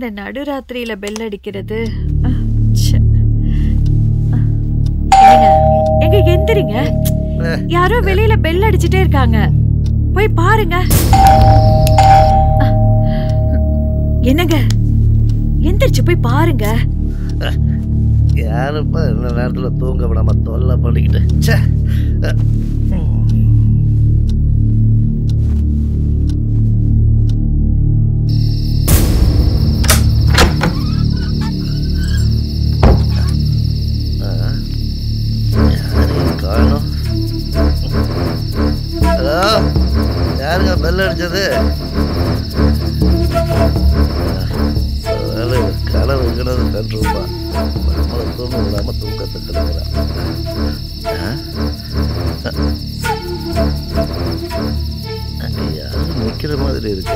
இந்த நடுராத்திரியில பெல் அடிக்கிறது? எங்க எந்திரிங்க? யாரோ வெளியில பெல் அடிச்சிட்டே இருக்காங்க. போய் பாருங்க. என்னங்க? எந்திரிச்சு போய் பாருங்க. யாருப்பா இந்த நேரத்தில் தூங்க விடாம தொல்லை பண்ணிக்கிட்டு? யாரும் நிற்கிற மாதிரி இருக்க.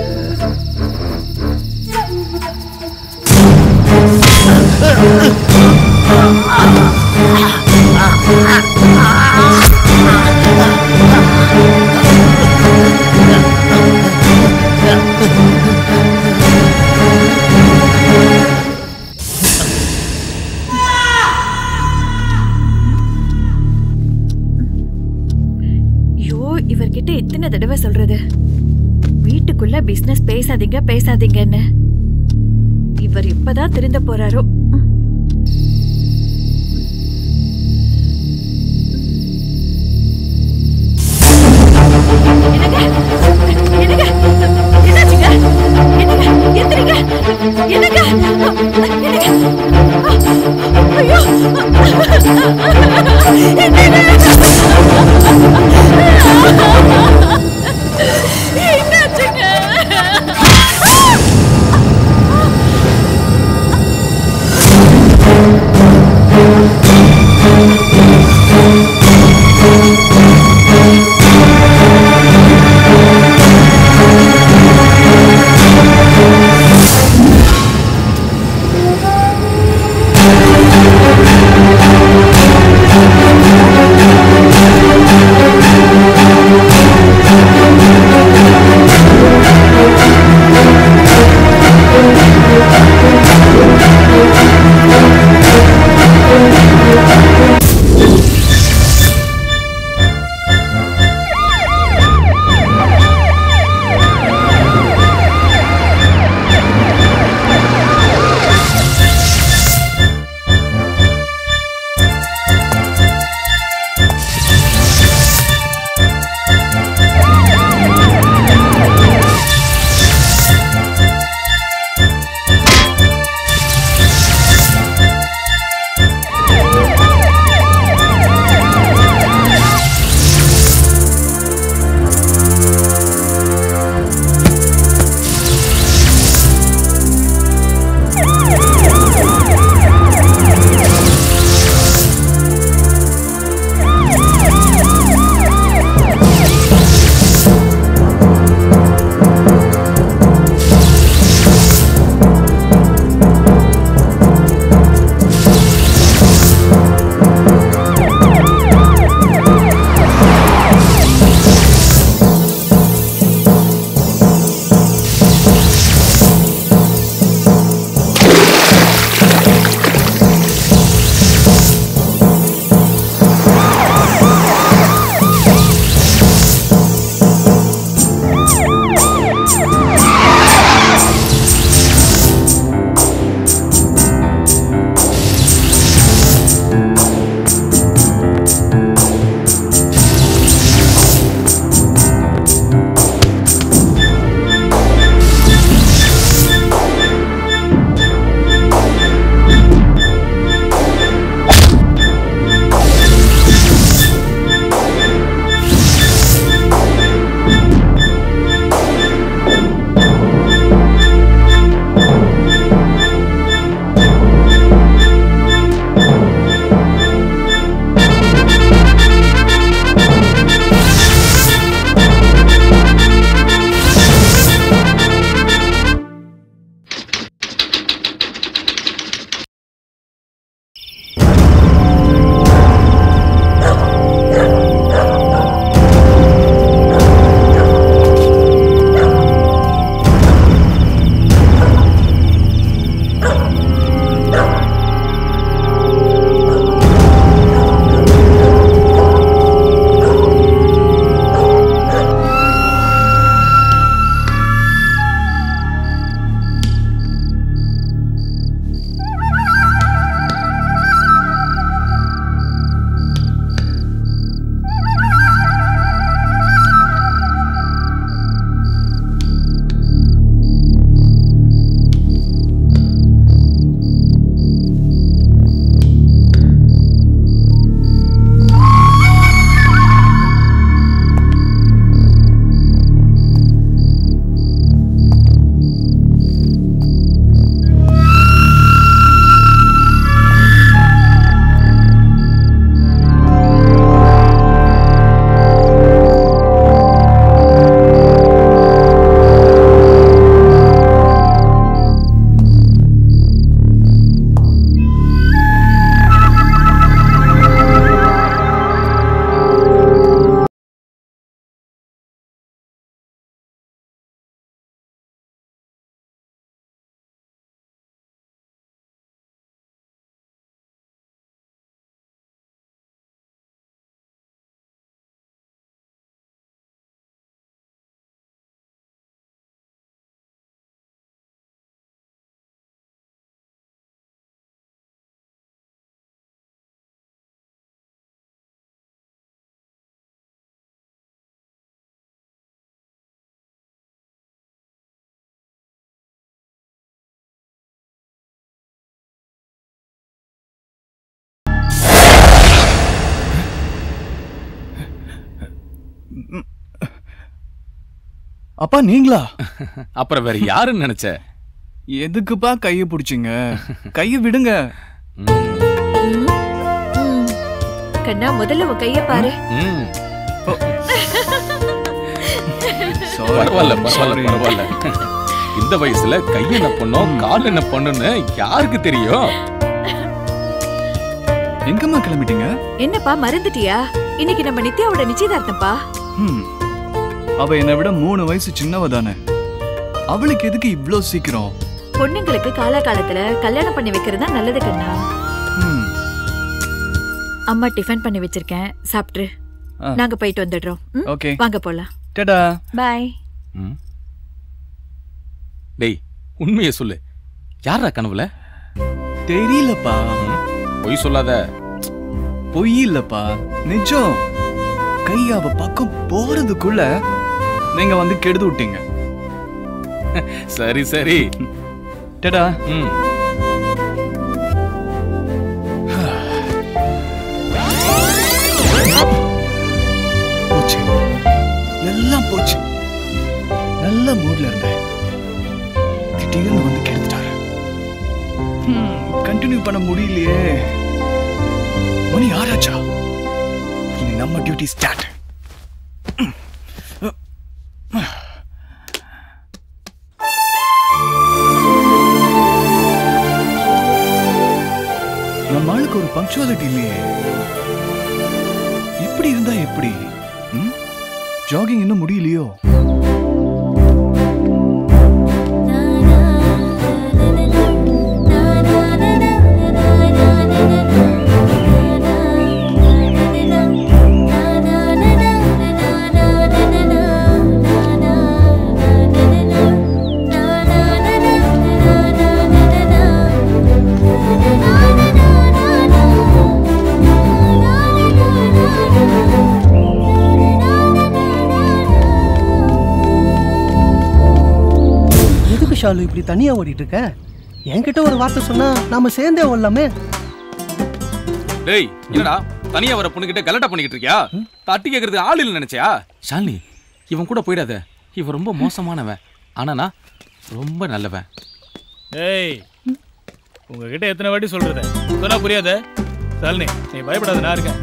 பேசாதீங்கன்னு இவர் இப்பதான் திருந்த போறாரோ அப்பா நீங்களா? அப்புறம் வேற யாருன்னு நினைச்ச? எதுக்குப்பா கைய பிடிச்சிங்க? கைய விடுங்க. ம், ம். கண்ணா முதல்ல உன் கைய பாரு. பரவாயில்ல பரவாயில்ல. பரவாயில்ல. இந்த வயசுல கை என்ன பண்ணும் கால் என்ன பண்ணுன்னு யாருக்கு தெரியும்? எங்கம்மா கிளம்பிட்டீங்க? என்னப்பா மறந்துட்டியா? இன்னைக்கு நம்ம நித்யாவோட நிச்சயதார்த்தம்ப்பா. ம். அவ என்னை விட மூணு வயசு சின்னவ தானே அவளுக்கு எதுக்கு இவ்ளோ சீக்கிரம்? பொண்ணுங்களுக்கு காலகாலத்துல கல்யாணம் பண்ணி வைக்கிறது தான் நல்லது கண்ணா. ம். அம்மா டிஃபன் பண்ணி வச்சிருக்கேன். சாப்பிட்ரு ஆ. நாங்க போயிட்டு வந்துடுறோம்? ஓகே. வாங்க போலாம். டடா. பாய். ம். டேய் உண்மையை சொல்லு. யாரா கனவுல? தெரியலப்பா. பொய் சொல்லாத. பொய் இல்லப்பா. நிஜம். கை அவ பக்கம் போறதுக்குள்ள நீங்க வந்து கெடுத்து விட்டீங்க. சரி சரி. டடா ம். போச்சு. எல்லாம் போச்சு. நல்ல மூட்ல இருந்தேன். திடீர்னு வந்து கெடுத்துட்டாரு. கண்டினியூ பண்ண முடியலையே. மணி யாராச்சா இனி நம்ம டியூட்டி ஸ்டார்ட் பங்க்சுவாலிட்டி இல்லையே. இப்படி இருந்தா எப்படி? ஜாகிங் இன்னும் முடியலையோ. இப்படி தனியா ஓடிட்டு இருக்க என்கிட்ட ஒரு வார்த்தை சொன்னா நாம சேர்ந்தே ஓடலாமே டேய் என்னடா தனியா வர பொண்ணுகிட்ட கலட்டா பண்ணிக்கிட்டு இருக்கியா தட்டி கேக்குறது ஆள் இல்ல நினைச்சியா ஷாலினி இவன் கூட போயிடாத இவன் ரொம்ப மோசமானவன் ஆனா நான் ரொம்ப நல்லவன் ஏய் உங்ககிட்ட எத்தனை வாட்டி சொல்றது சொன்னா புரியாத சாலினி நீ பயப்படாத நான் இருக்கேன்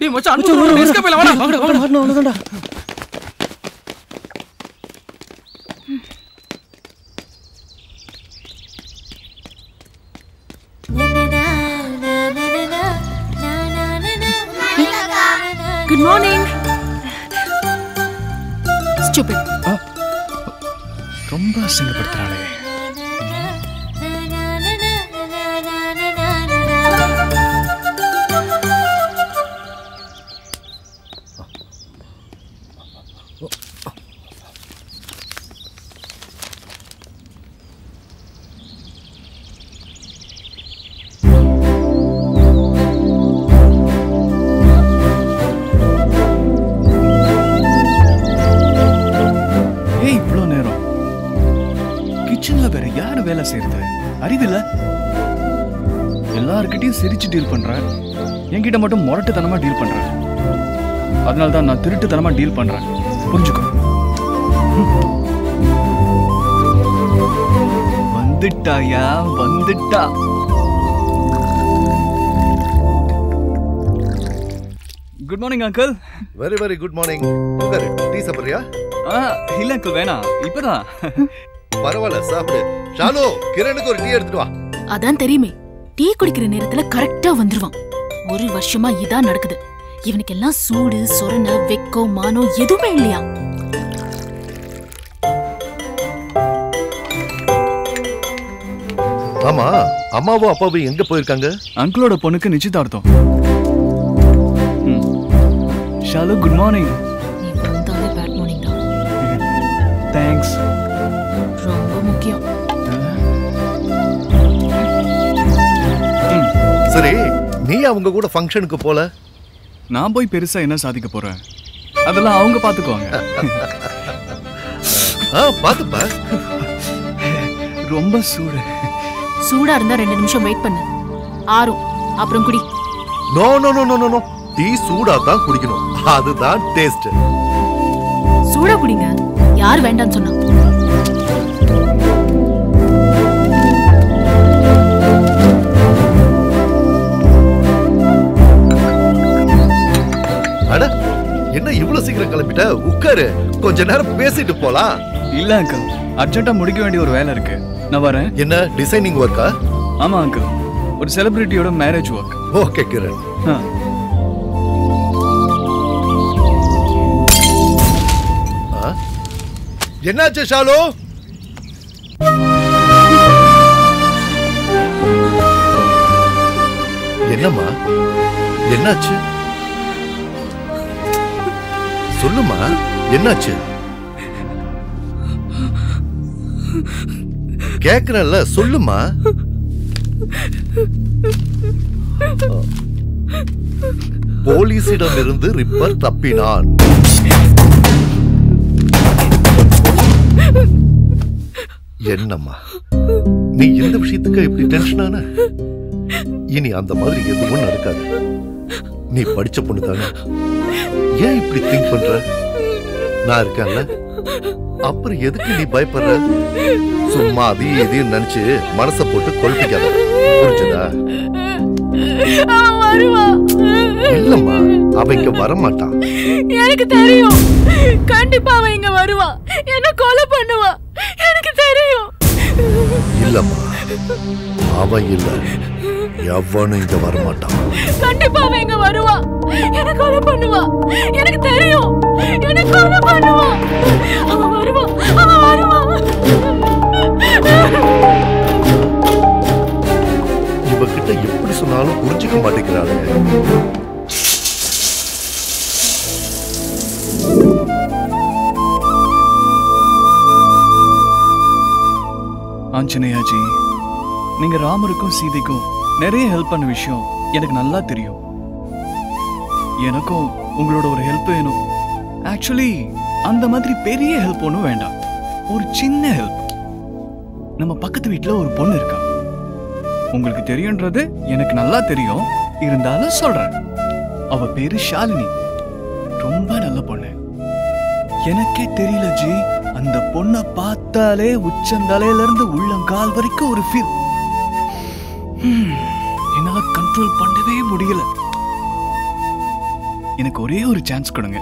டேய் மச்சான் அனுப்பு எஸ்கேப் இல்ல வாடா வரணும் அவ்வளவுதான்டா குட் மார்னிங் ஸ்டூபிட் ரொம்ப அசிங்கப்படுத்துறாளே. சிரிச்சு டீல் பண்ற என்கிட்ட மட்டும் முரட்டுத்தனமா டீல் பண்ற அதனால தான் நான் திருட்டுத்தனமா டீல் பண்றேன். புரிஞ்சுக்கோ. வந்துட்டாயா? வந்துட்டா. Good morning uncle very very good morning உட்காரு. டீ சாப்பிட்றியா? ஆ இல்ல அங்கிள் வேணாம். இப்பதான். பரவாயில்ல சாப்பிடு. ஷாலு கிரணுக்கு ஒரு டீ எடுத்துட்டு வா. அதான் தெரியுமே. டீ குடிக்கிற நேரத்துல கரெக்டா வந்துருவான். ஒரு வருஷமா இதான் நடக்குது. இவனுக்கு எல்லாம் சூடு சொரண வெக்கம் மானம் எதுவுமே இல்லையா? ஆமா அம்மாவும் அப்பாவும் எங்க போயிருக்காங்க? அங்கிளோட பொண்ணுக்கு நிச்சயதார்த்தம். ஷாலு குட் மார்னிங் தேங்க்ஸ் நீ அவங்க கூட ஃபங்க்ஷனுக்கு போல? நான் போய் பெருசா என்ன சாதிக்க போறேன்? அதெல்லாம் அவங்க பாத்துக்குவாங்க. ஆ பாத்துப்பா. ரொம்ப சூடு. சூடா இருந்தா ரெண்டு நிமிஷம் வெயிட் பண்ணு. ஆறும். அப்புறம் குடி. No no no no no tea சூடா தான் குடிக்கணும். அதுதான் டேஸ்ட் சூடா குடிங்க. யார் வேண்டாம்னு சொன்னா? இவ்வளவு சீக்கிரம் கிளம்பிட்ட? உட்காரு. கொஞ்ச நேரம் பேசிட்டு போலாம். இல்ல அங்கிள் அர்ஜென்ட்டா முடிக்க வேண்டிய ஒரு வேலை இருக்கு. நான் வரேன். என்ன டிசைனிங் ஒர்க்கா ஆமா அங்கிள் ஒரு செலிபிரிட்டியோட மேரேஜ் ஒர்க் ஓகே கிரண்? என்னாச்சு ஷாலு? என்னம்மா? என்னாச்சு? சொல்லுமா? என்னாச்சு? கேக்குறல சொல்லுமா? போலீசிடமிருந்து ரிப்பர் தப்பினான். என்னம்மா? நீ இந்த விஷயத்துக்கு இப்படி டென்ஷனான இனி அந்த மாதிரி எதுவும் நடக்காது. நீ படிச்ச பொண்ணு தானே ஏன் இப்படி திங்க் பண்ற? நான் இருக்கேன்ல. அப்புறம் எதுக்கு நீ பயப்படுற? சும்மா அதையும் இதையும் நினைச்சு மனச போட்டு கொல்பிக்காத புரிஞ்சுதா? இல்லம்மா அவ இங்க வரமாட்டான் எனக்கு தெரியும். கண்டிப்பா அவன் இங்க வருவான் என்ன கொலை பண்ணுவான் எனக்கு தெரியும். இல்லம்மா அவன் இல்ல. எவனும் இங்க வரமாட்டான். கண்டிப்பா அவன் இங்க வருவான் என்ன கொலை பண்ணுவான் எனக்கு தெரியும். என்ன கொலை பண்ணுவான் அவன் வருவான் அவன் வருவான் இவகிட்ட எப்படி சொன்னாலும் புரிஞ்சுக்க மாட்டேங்கிறாளே. ஆஞ்சநேயாஜி நீங்க ராமருக்கும் சீதைக்கும் நிறைய ஹெல்ப் பண்ண விஷயம் எனக்கு நல்லா தெரியும். எனக்கும் உங்களோட ஒரு ஹெல்ப் வேணும். ஆக்சுவலி அந்த மாதிரி பெரிய ஹெல்ப் ஒன்றும் வேண்டாம். ஒரு சின்ன ஹெல்ப் நம்ம பக்கத்து வீட்டில் ஒரு பொண்ணு இருக்கா. உங்களுக்கு தெரியுன்றது எனக்கு நல்லா தெரியும். இருந்தாலும் சொல்றேன். அவ பேரு ஷாலினி. ரொம்ப நல்ல பொண்ணு. எனக்கே தெரியல ஜி. அந்த பொண்ணை பார்த்தாலே உச்சந்தலையில இருந்து உள்ளங்கால் வரைக்கும் ஒரு ஃபீல் என்னால hmm. கண்ட்ரோல் பண்ணவே முடியல. எனக்கு ஒரே ஒரு சான்ஸ் கொடுங்க.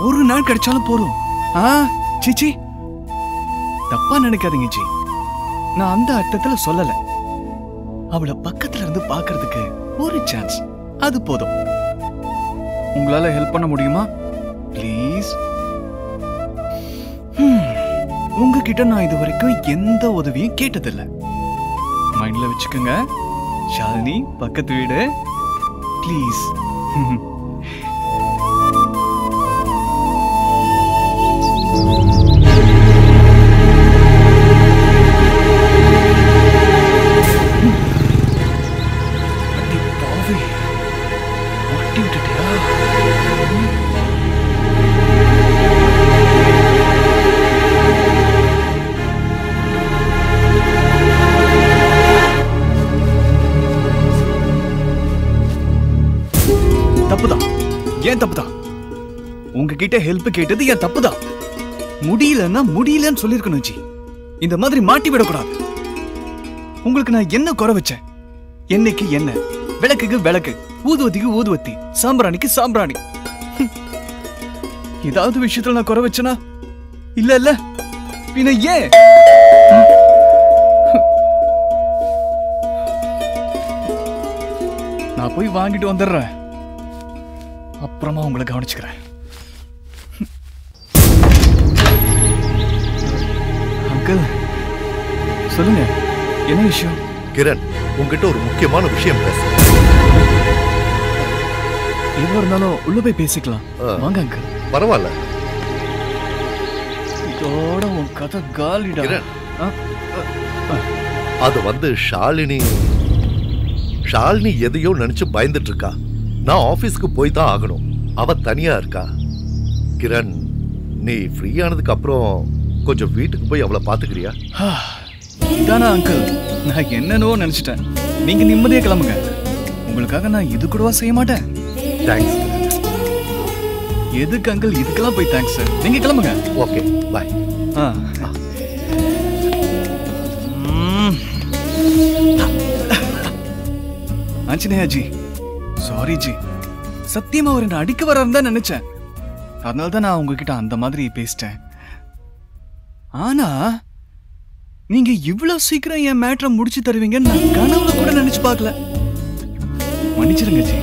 ஒரு நாள் கிடைச்சாலும் போதும். ஆ சிச்சி. தப்பா நினைக்காதீங்க ஜி. நான் அந்த அர்த்தத்துல சொல்லல. அவளை பக்கத்துல இருந்து பாக்குறதுக்கு ஒரு சான்ஸ் அது போதும். உங்களால ஹெல்ப் பண்ண முடியுமா? Please hmm. உங்ககிட்ட நான் இது வரைக்கும் எந்த உதவியும் கேட்டதில்லை. மைண்ட்ல வச்சுக்கோங்க. ஷாலினி பக்கத்து வீடு. ப்ளீஸ் உங்ககிட்ட ஹெல்ப் கேட்டது என் தப்புதான். முடியலன்னா முடியலன்னு சொல்லியிருக்கணும் ஜி. இந்த மாதிரி மாட்டி விடக்கூடாது. உங்களுக்கு நான் என்ன குறை வச்சேன்? என்னைக்கு என்ன? விளக்குக்கு விளக்கு ஊதுவத்திக்கு ஊதுவத்தி சாம்பிராணிக்கு சாம்பிராணி. ஏதாவது விஷயத்துல நான் குறை வச்சனா? இல்ல இல்ல பின்ன ஏன்? நான் போய் வாங்கிட்டு வந்துடுறேன். அப்புறமா உங்களை கவனிச்சுக்கிறேன். அங்கிள் சொல்லுங்க என்ன விஷயம்? கிரண் உன்கிட்ட ஒரு முக்கியமான விஷயம் பேச. எதுவா இருந்தாலும் உள்ள போய் பேசிக்கலாம். வாங்க அங்கிள். பரவாயில்ல. இதோட உன் கதை காலிடா. கிரண். ஆ? அது வந்து ஷாலினி ஷாலினி எதையோ நினைச்சு பயந்துட்டு இருக்கா. நான் ஆபீஸ்க்கு போய் தான் ஆகணும். அவ தனியா இருக்கா. கிரண் நீ ஃப்ரீ ஆனதுக்கு அப்புறம் கொஞ்சம் வீட்டுக்கு போய் அவளை பாத்துக்கிறியா இதானா அங்கிள் நான் என்னன்னோ நினைச்சிட்டேன். நீங்க நிம்மதியா கிளம்புங்க. உங்களுக்காக நான் இது கூடவா செய்ய மாட்டேன்? தேங்க்ஸ் எதுக்கு அங்கிள் இதுக்கெல்லாம் போய் தேங்க்ஸ் சார் நீங்க கிளம்புங்க. ஓகே பாய் ஆ. ஆஞ்சநேயா ஜி. சாரி ஜி. சத்தியமா அவர் என்ன அடிக்க வராருன்னு தான் நினைச்சேன். அதனால தான் நான் உங்ககிட்ட அந்த மாதிரி பேசிட்டேன். ஆனா நீங்க இவ்வளவு சீக்கிரம் என் மேட்ரை முடிச்சு தருவீங்கன்னு நான் கனவுல கூட நினைச்சு பார்க்கல. மன்னிச்சிருங்க ஜி.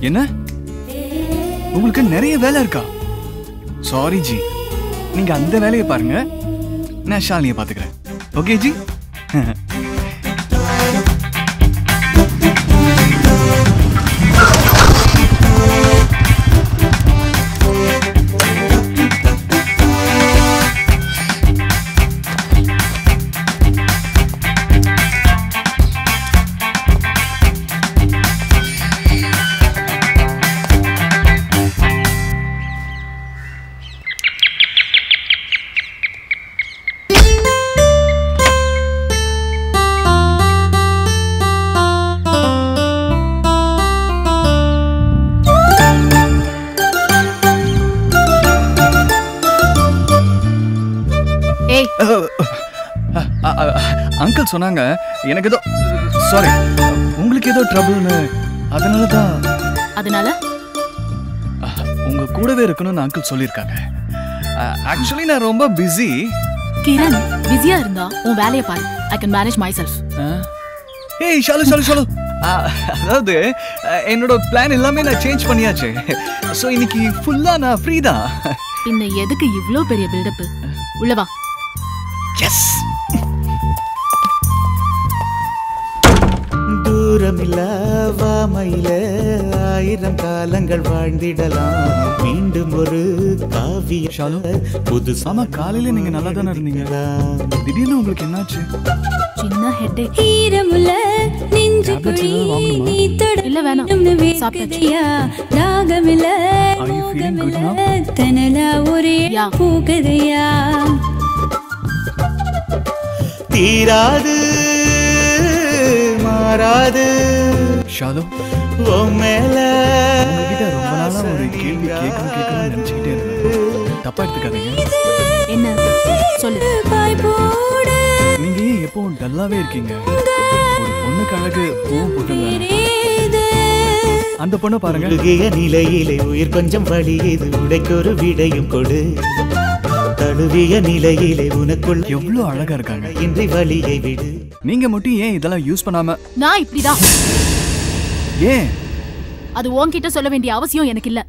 என்ன? உங்களுக்கு நிறைய வேலை இருக்கா? சாரி ஜி. நீங்க அந்த வேலையை பாருங்க. நான் ஷாலினியை பாத்துக்கிறேன் ஓகே ஜி? சொன்னாங்க. எனக்கு ஏதோ சாரி உங்களுக்கு ஏதோ ட்ரபிள்னு அதனால தான் அதனால? உங்க கூடவே இருக்கணும்னு அங்கிள் சொல்லியிருக்காங்க. ஆக்சுவலி நான் ரொம்ப பிஸி கிரண் பிஸியா இருந்தா உன் வேலையை பாரு. I can manage myself ஏய் ஷாலு ஷாலு ஷாலு. அதாவது என்னோட பிளான் எல்லாமே நான் சேஞ்ச் பண்ணியாச்சு. ஸோ இன்னைக்கு ஃபுல்லா நான் ஃப்ரீ தான். பின்ன எதுக்கு இவ்ளோ பெரிய பில்டப் உள்ளவா எஸ் தூரமில்ல வாமையில ஆயிரம் காலங்கள் வாழ்ந்திடலாம். மீண்டும் ஒரு காவிய ஷாலு புது ஆமா காலையில நீங்க நல்லா தானே இருந்தீங்க திடீர்னு உங்களுக்கு என்னாச்சு? சின்ன ஹெட்டேக் நெஞ்சுக்குழி Tablets ஏதாவது வாங்கணுமா? நீ தொட இல்ல வேணாம். good now? தனலா ஒரே Yeah. பூகதையா? தீராது மாறாது ஷாலு மேல உங்ககிட்ட ரொம்ப நாளா ஒரு கேள்வி கேட்கணும் கேட்கணும்னு நினைச்சுக்கிட்டே இருந்தேன். தப்பா எடுத்துக்காதீங்க. என்ன? சொல்லு. நீங்க ஏன் எப்பவும் டல்லாவே இருக்கீங்க? ஒரு பொண்ணுக்கு அழகு பூவும் போட்டுங்க. அந்த பொண்ணை பாருங்க. நிலையிலே உயிர் கொஞ்சம் வழியது உடைக்கொரு விடையும் கொடு. தழுவிய நிலையிலே உனக்குள் எவ்வளவு அழகா இருக்காங்க. இன்றி வழியை விடு. நீங்க மட்டும் ஏன் இதெல்லாம் யூஸ் பண்ணாம? நான் இப்படிதான். ஏன்? அது உன்கிட்ட சொல்ல வேண்டிய அவசியம் எனக்கு இல்ல.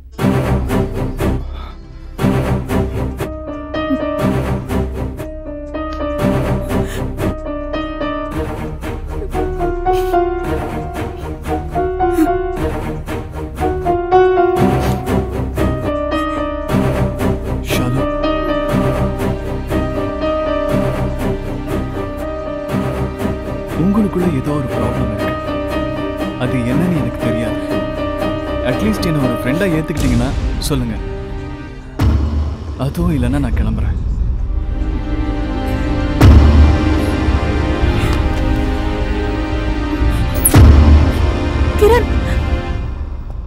சொல்லுங்க. அதுவும் இல்லைன்னா நான் கிளம்புறேன். கிரண்!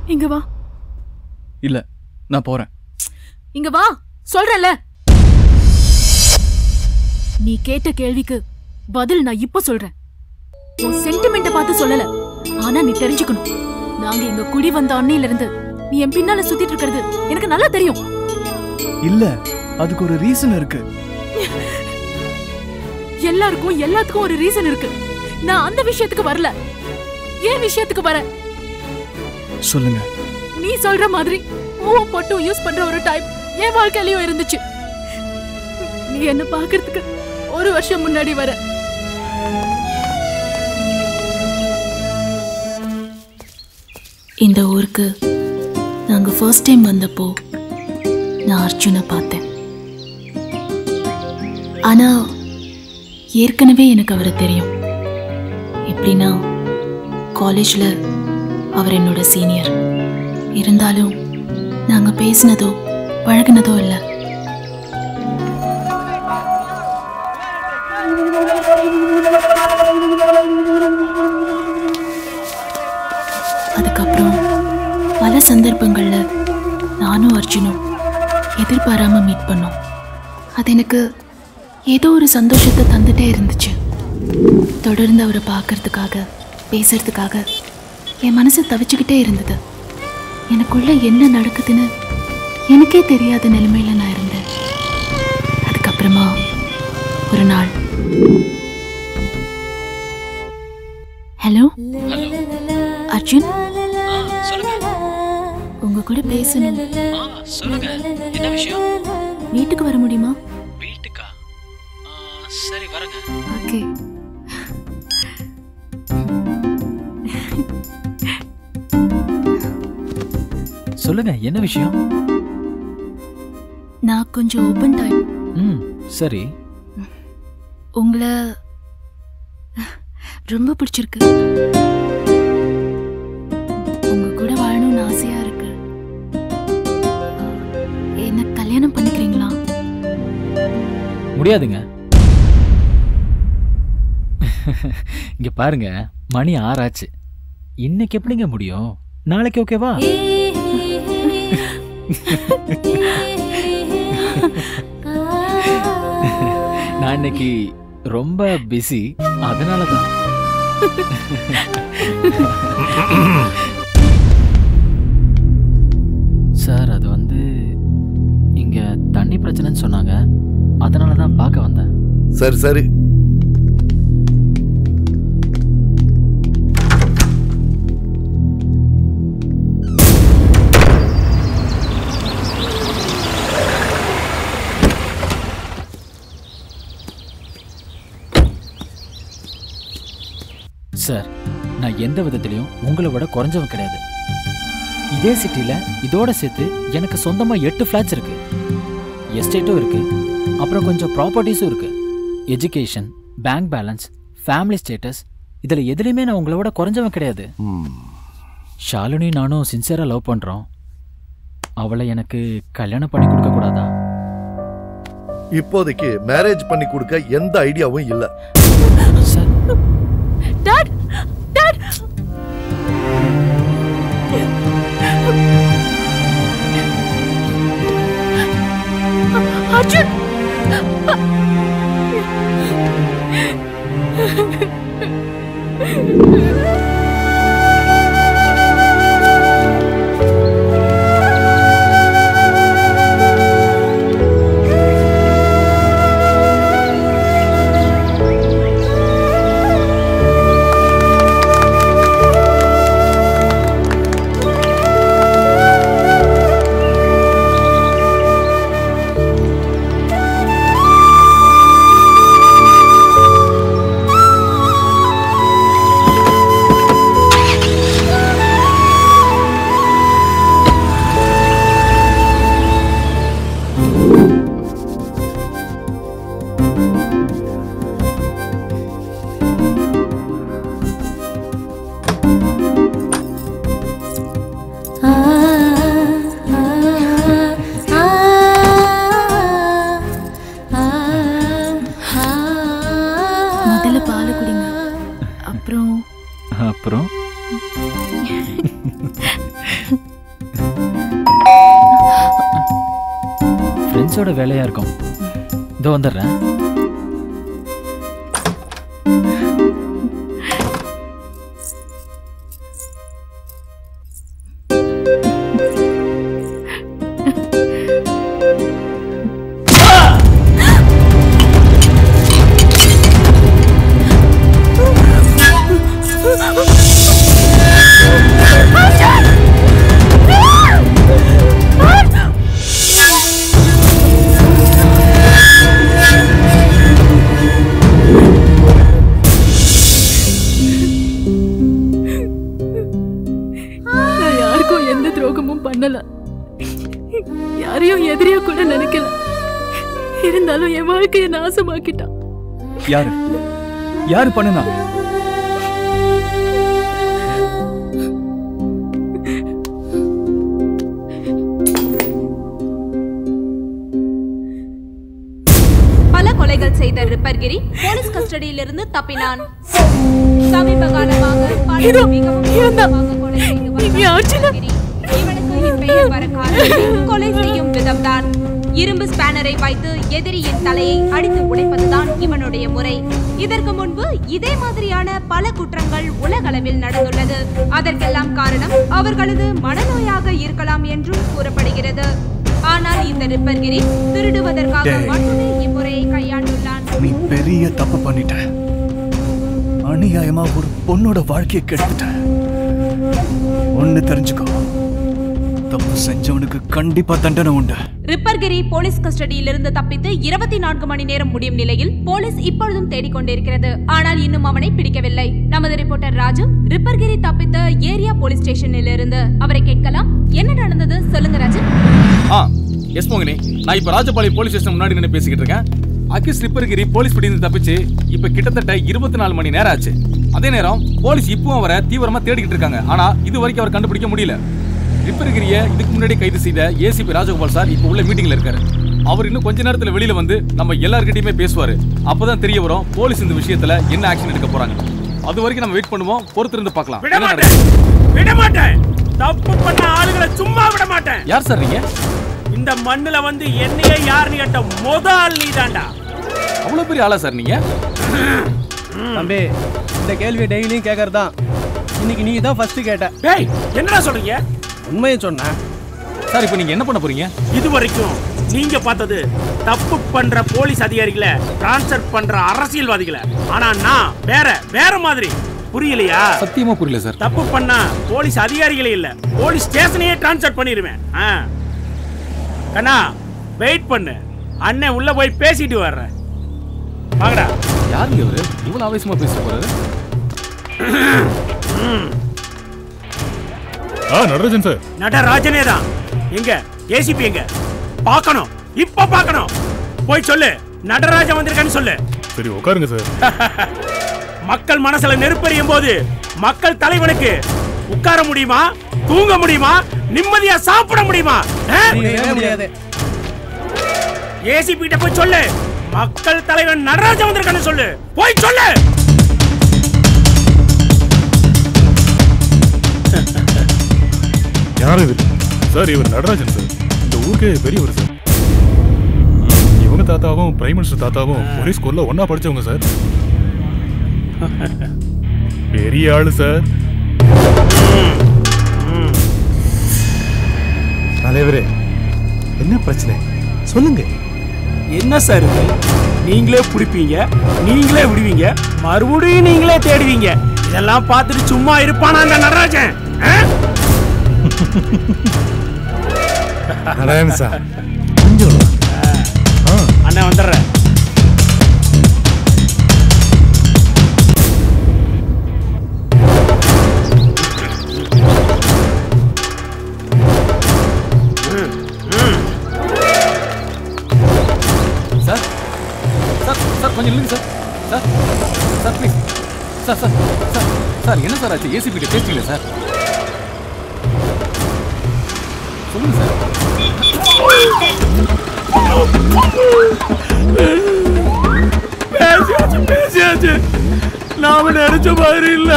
இங்க வா. இல்ல நான் போறேன். இங்க வா. சொல்றேன்ல. நீ கேட்ட கேள்விக்கு பதில் நான் இப்ப சொல்றேன். உன் சென்டிமெண்ட்ட பார்த்து சொல்லல. ஆனா நீ தெரிஞ்சுக்கணும். நாங்க இங்க குடி வந்த அன்னையில இருந்து நீ என் பின்னால சுத்திட்டு இருக்கிறது. எனக்கு நல்லா தெரியும். இல்ல அதுக்கு ஒரு ரீசன் இருக்கு. எல்லாருக்கும் எல்லாத்துக்கும் ஒரு ரீசன் இருக்கு. நான் அந்த விஷயத்துக்கு வரல. ஏன் விஷயத்துக்கு வரேன் சொல்லுங்க. நீ சொல்ற மாதிரி பூவும் பொட்டும் யூஸ் பண்ற ஒரு டைப் என் வாழ்க்கையிலயும் இருந்துச்சு. நீ என்ன பாக்குறதுக்கு ஒரு வருஷம் முன்னாடி வர. இந்த ஊருக்கு நாங்கள் ஃபர்ஸ்ட் டைம் வந்தப்போ நான் அர்ஜுனை பார்த்தேன். ஆனால் ஏற்கனவே எனக்கு அவரை தெரியும். எப்படின்னா காலேஜில் அவர் என்னோட சீனியர் இருந்தாலும் நாங்கள் பேசினதோ பழகினதோ இல்லை. பல சந்தர்ப்பங்கள்ல நானும் அர்ஜுனும் எதிர்பாராம மீட் பண்ணோம். அது எனக்கு ஏதோ ஒரு சந்தோஷத்தை தந்துட்டே இருந்துச்சு. தொடர்ந்து அவரை பார்க்கறதுக்காக பேசுறதுக்காக என் மனசு தவிச்சுக்கிட்டே இருந்தது. எனக்குள்ள என்ன நடக்குதுன்னு எனக்கே தெரியாத நிலைமையில நான் இருந்தேன். அதுக்கப்புறமா ஒரு நாள். ஹலோ. அர்ஜுன்? கூட பேசணும். சொல்லுங்க. என்ன விஷயம்? வீட்டுக்கு வர முடியுமா? வீட்டுக்கா? சரி வரங்க. ஓகே. சொல்லுங்க என்ன விஷயம்? நான் கொஞ்சம் ஓப்பன் டைப் ம் சரி. உங்களை ரொம்ப பிடிச்சிருக்கு. முடியாதுங்க. இங்க பாருங்க மணி ஆறாச்சு. இன்னைக்கு எப்படிங்க முடியும்? நாளைக்கு ஓகேவா? நான் இன்னைக்கு ரொம்ப பிஸி அதனால தான் சார் அது வந்து இங்க தண்ணி பிரச்சனைன்னு சொன்னாங்க. அதனால தான் பார்க்க வந்தேன். சரி சரி. சார் நான் எந்த விதத்திலையும் உங்களை விட குறைஞ்சவன் கிடையாது. இதே சிட்டில இதோட சேர்த்து எனக்கு சொந்தமா எட்டு ஃபிளாட்ஸ் இருக்கு. எஸ்டேட்டும் இருக்கு. அப்புறம் கொஞ்சம் ப்ராப்பர்ட்டிஸும் இருக்கு. Education bank balance family status இதுல எதுலையுமே நான் உங்களை விட குறைஞ்சவன் கிடையாது. ஷாலினி நானும் சின்சியரா லவ் பண்றோம். அவளை எனக்கு கல்யாணம் பண்ணி கொடுக்க கூடாதா? இப்போதைக்கு மேரேஜ் பண்ணி கொடுக்க எந்த ஐடியாவும் இல்ல. Dad dad Arjun! ஃப்ரெண்ட்ஸோட வேலையா இருக்கும். இதோ வந்துடுறேன். பண்ணுனா? பல கொலைகள் செய்த ரிப்பர்கிரி போலீஸ் கஸ்டடியிலிருந்து தப்பினான். சமீப காலமாக பல மிகவும் கொலை செய்து வர காரணம் கொலை செய்யும் விதம்தான். இரும்பு ஸ்பேனரை வைத்து எதிரியின் தலையை அடித்து உடைப்பதுதான் இவனுடைய முறை. இதற்கு முன்பு இதே மாதிரியான பல குற்றங்கள் உலகளவில் நடந்துள்ளது. அதற்கெல்லாம் காரணம் அவர்களது மனநோயாக இருக்கலாம் என்றும் கூறப்படுகிறது. ஆனால் இந்த ரிப்பர்கிரி திருடுவதற்காக. மட்டுமே இம்முறையை கையாண்டுள்ளான். நீ பெரிய தப்பு பண்ணிட்ட. அநியாயமா ஒரு பொண்ணோட வாழ்க்கையை கெடுத்துட்ட. ஒண்ணு தெரிஞ்சுக்கோ. தப்பு செஞ்சவனுக்கு கண்டிப்பா தண்டனை உண்டு. ரிப்பர்கிரி போலீஸ் கஸ்டடியிலிருந்து தப்பித்து இருபத்தி நான்கு மணி நேரம் முடியும் நிலையில் போலீஸ் இப்பொழுதும் தேடிக்கொண்டிருக்கிறது. ஆனால் இன்னும் அவனை பிடிக்கவில்லை. நமது ரிப்போர்ட்டர் ராஜு ரிப்பர்கிரி தப்பித்த ஏரியா போலீஸ் ஸ்டேஷனில் இருந்து அவரை கேட்கலாம். என்ன நடந்தது? சொல்லுங்க ராஜு. ஆ எஸ் மோகினி. நான் இப்ப ராஜபாளையம் போலீஸ் ஸ்டேஷன் முன்னாடி நின்று பேசிக்கிட்டு இருக்கேன். அகிஸ் ரிப்பர்கிரி போலீஸ் பிடிந்து தப்பிச்சு இப்ப கிட்டத்தட்ட இருபத்தி நாலு மணி நேரம் ஆச்சு. அதே நேரம் போலீஸ் இப்பவும் அவரை தீவிரமா தேடிக்கிட்டு இருக்காங்க. ஆனா இது வரைக்கும் அவர் கண்டுபிடிக்க முடியல. ரிப்பர்கிரிய இதுக்கு முன்னாடி கைது செய்த ஏசிபி ராஜகோபால் சார் இப்ப உள்ள மீட்டிங்ல இருக்காரு. அவர் இன்னும் கொஞ்ச நேரத்துல வெளியில வந்து நம்ம எல்லார்கிட்டயுமே பேசுவாரு. அப்பதான் தெரிய வரும் போலீஸ் இந்த விஷயத்துல என்ன ஆக்ஷன் எடுக்க போறாங்க. அது வரைக்கும் நம்ம வெயிட் பண்ணுவோம் பொறுத்து இருந்து பார்க்கலாம். விட என்ன மாட்டேன் நடக்குது? விட மாட்டேன் தப்பு பண்ண ஆளுகளை சும்மா விட மாட்டேன் யார் சார் நீங்க? இந்த மண்ணுல வந்து என்னையே யாருன்னு கேட்ட முத ஆள் நீதான்டா அவ்வளவு பெரிய ஆளா சார் நீங்க? தம்பி இந்த கேள்வி டெய்லியும் கேட்கறதான் இன்னைக்கு நீ தான் ஃபர்ஸ்ட் கேட்ட. டேய் என்னடா சொல்றீங்க? உண்மையை சொன்னேன் சார் இப்போ நீங்க என்ன பண்ண போறீங்க? இது வரைக்கும் நீங்க பார்த்தது தப்பு பண்ற போலீஸ் அதிகாரிகளை டிரான்ஸ்ஃபர் பண்ற அரசியல்வாதிகளை. ஆனா நான் வேற வேற மாதிரி. புரியலையா? சத்தியமா புரியல சார். தப்பு பண்ணா போலீஸ் அதிகாரிகளே இல்ல. போலீஸ் ஸ்டேஷனையே டிரான்ஸ்ஃபர் பண்ணிடுவேன் ஆ. கண்ணா வெயிட் பண்ணு. அண்ணன் உள்ள போய் பேசிட்டு வர்றேன். வாங்கடா. யாருங்க இவரு? இவ்வளவு ஆவேசமா பேச போறாரு. ஆ நடராஜன் சார். நடராஜனே தான். எங்க? ஏசிபி எங்க? பார்க்கணும். இப்ப பார்க்கணும். போய் சொல்லு. நடராஜன் வந்திருக்கான்னு சொல்லு. சரி உட்காருங்க சார். மக்கள் மனசுல நெருப்பெறியும் போது மக்கள் தலைவனுக்கு உட்கார முடியுமா? தூங்க முடியுமா? நிம்மதியா சாப்பிட முடியுமா? ஏசிபி கிட்ட போய் சொல்லு. மக்கள் தலைவன் நடராஜன் வந்திருக்கான்னு சொல்லு. போய் சொல்லு. யார் இது? சார் இவர் நடராஜன் சார். இந்த ஊருக்கே பெரியவர் சார். இவங்க தாத்தாவும் பிரைம் மினிஸ்டர் தாத்தாவும் ஒரே ஸ்கூல்ல ஒண்ணா படிச்சவங்க சார். பெரிய ஆளு சார். தலைவரே என்ன பிரச்சனை? சொல்லுங்க. என்ன சார் இது? நீங்களே பிடிப்பீங்க நீங்களே விடுவீங்க மறுபடியும் நீங்களே தேடுவீங்க. இதெல்லாம் பார்த்துட்டு சும்மா இருப்பானா அந்த நடராஜன்? ஆ? நாராயண சார் அண்ணன் வந்துடுறேன் சார் சார் சார் கொஞ்சம் இல்லைங்க sir sir sir please sir sir sir sir என்ன சார் ஆச்சு ஏசிபி கிட்ட பேசுறீங்களா சார் சொல்லுங்க சார் பேசியாச்சு பேசியாச்சு நாம நினைச்ச மாதிரி இல்ல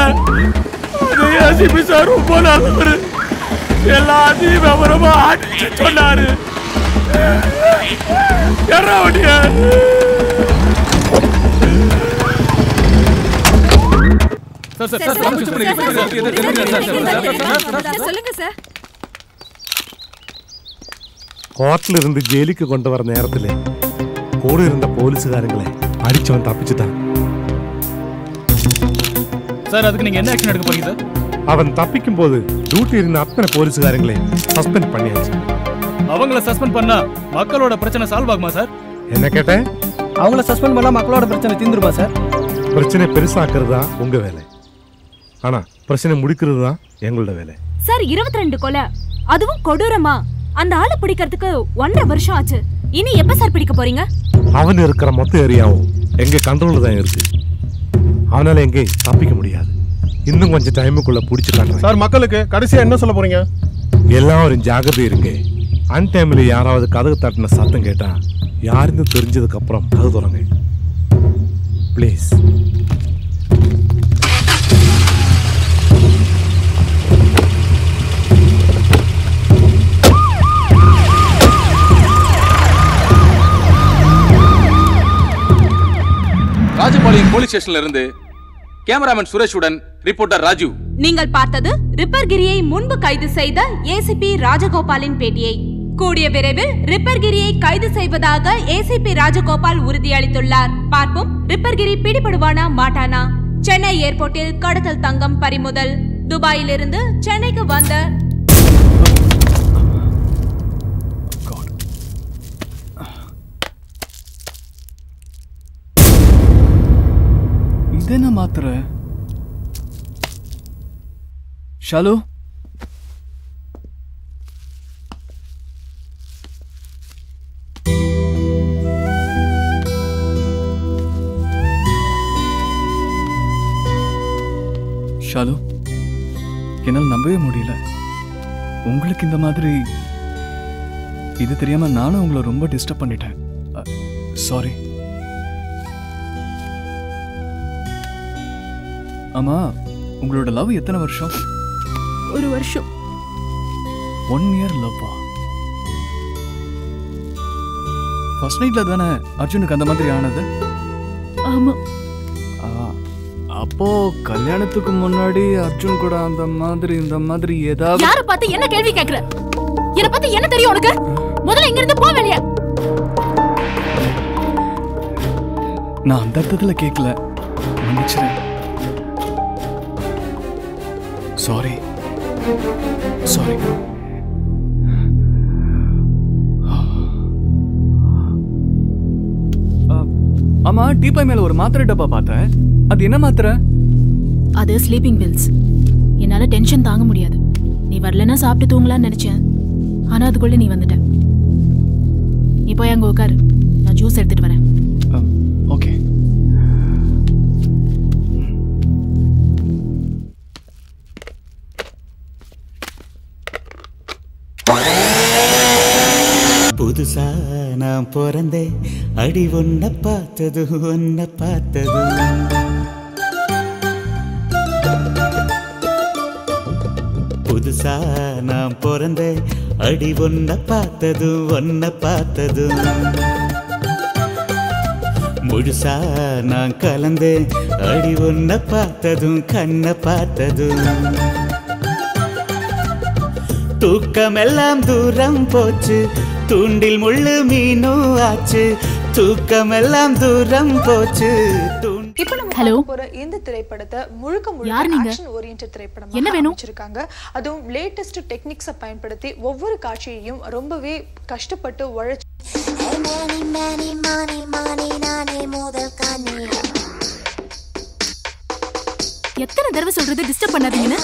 ஏசிபி சார் ரொம்ப நல்லவர் எல்லாத்தையும் விவரமா அடிச்சு சொன்னாரு என்ன வண்டியா சார் சார் சார் சொல்லுங்க சார் ஹோட்டலிருந்து ஜெயிலுக்கு கொண்டு കൊണ്ടുവന്ന നേരത്തില് കൂടെ இருந்த പോലീസുകാരങ്ങളെ അടിച്ചവൻ തപ്പിച്ചിട്ടാ சார் அதுக்கு நீங்க என்ன ஆக்ஷன் எடுக்க போறீங்க சார் அவன் தப்பிக்கும் போது டியூட்டி இருந்த அத்தனை போலீஸுக்காரங்களே சஸ்பெண்ட் பண்ணியாச்சு அவங்கள சஸ்பெண்ட் பண்ணா மக்களோட பிரச்சனை சால்வ் ஆகுமா சார் என்ன கேட்டேன் அவங்கள சஸ்பெண்ட் பண்ணா மக்களோட பிரச்சனை தீந்துருமா சார் பிரச்சனை பெருசாக்குறது தான் உங்க வேலை ஆனா பிரச்சனை முடிக்கிறது தான் எங்களோட வேலை சார் இருபத்தி ரெண்டு கொலை அதுவும் கொடூரமா அந்த ஆளை பிடிக்கிறதுக்கு ஒன்றரை வருஷம் ஆச்சு. இனி எப்ப சார் பிடிக்க போறீங்க? அவன் இருக்கிற மொத்த ஏரியாவும் எங்க கண்ட்ரோல்ல தான் இருக்கு. அவனால எங்கேயும் தப்பிக்க முடியாது. இன்னும் கொஞ்சம் டைமுக்குள்ள பிடிச்சு காட்டுறேன். சார் மக்களுக்கு கடைசியா என்ன சொல்ல போறீங்க? எல்லாரும் ஜாகிரதை இருங்க. அன் டைம்ல யாராவது கதவு தட்டின சத்தம் கேட்டா யாருன்னு தெரிஞ்சதுக்கு அப்புறம் கதவு திறங்க ப்ளீஸ் போலீஸ் ஸ்டேஷன்ல இருந்து கேமராமேன் சுரேஷுடன் ரிப்போர்ட்டர் ராஜு. நீங்கள் பார்த்தது ரிப்பர்கிரியை முன்பு கைது செய்த ஏசிபி ராஜகோபாலின் பேட்டியை. கூடிய விரைவில் ரிப்பர்கிரியை கைது செய்வதாக ஏசிபி ராஜகோபால் உறுதியளித்துள்ளார். பார்ப்போம் ரிப்பர்கிரி பிடிபடுவானா மாட்டானா? சென்னை ஏர்போர்ட்டில் கடத்தல் தங்கம் பறிமுதல். துபாயிலிருந்து சென்னைக்கு வந்த ಇದೆನ ಮಾತ್ರ ಶಾಲು ஷாலு என்னால் நம்பவே முடியல உங்களுக்கு இந்த மாதிரி இது தெரியாம நானும் உங்களை ரொம்ப டிஸ்டர்ப் பண்ணிட்டேன் சாரி ஆமா உங்களோட லவ் எத்தனை வருஷம்? ஒரு வருஷம். ஒன் இயர் லவ்வா ஃபர்ஸ்ட் நைட்ல தானே அர்ஜுனுக்கு அந்த மாதிரி ஆனது? ஆமா. அப்போ கல்யாணத்துக்கு முன்னாடி அர்ஜுன் கூட அந்த மாதிரி இந்த மாதிரி ஏதாவது யார பார்த்து என்ன கேள்வி கேக்குற? என்ன பத்தி என்ன தெரியும் உனக்கு? முதல்ல இங்க இருந்து போ வெளிய. நான் அந்த அர்த்தத்துல கேட்கல மன்னிச்சிரு. சாரி ஆமா டீபாய் மேல ஒரு மாத்திரை டப்பா பார்த்தேன். அது என்ன மாத்திரை? அது ஸ்லீப்பிங் பில்ஸ் என்னால டென்ஷன் தாங்க முடியாது. நீ வரலன்னா சாப்பிட்டு தூங்கலாம்னு நினைச்சேன். ஆனா அதுக்குள்ள நீ வந்துட்ட. நீ போய் அங்க உட்காரு நான் ஜூஸ் எடுத்துட்டு வரேன். புதுசா நான் பிறந்தேன். அடி ஒன்ன பார்த்தது ஒன்ன பார்த்தது. புதுசா நான் பிறந்தேன். அடி ஒன்ன பார்த்தது ஒன்ன பார்த்தது. முழுசா நான் கலந்தேன். அடி ஒன்ன பார்த்ததும் கண்ணை பார்த்ததும். தூக்கமெல்லாம் தூரம் போச்சு. தூண்டில் முள்ளு மீனும் ஆச்சு. தூக்கமெல்லாம் தூரம் போச்சு. இப்போ நம்ம போற இந்த திரைப்படத்தை முழுக்க முழுக்க? ஆக்ஷன் ஓரியன்ட் திரைப்படமா என்ன வேணும்? அமைச்சிருக்காங்க. அதுவும் லேட்டஸ்ட் டெக்னிக்ஸை பயன்படுத்தி ஒவ்வொரு காட்சியையும் ரொம்பவே கஷ்டப்பட்டு உழைச்சு எத்தனை தடவை சொல்றது டிஸ்டர்ப் பண்ணாதீங்கன்னு?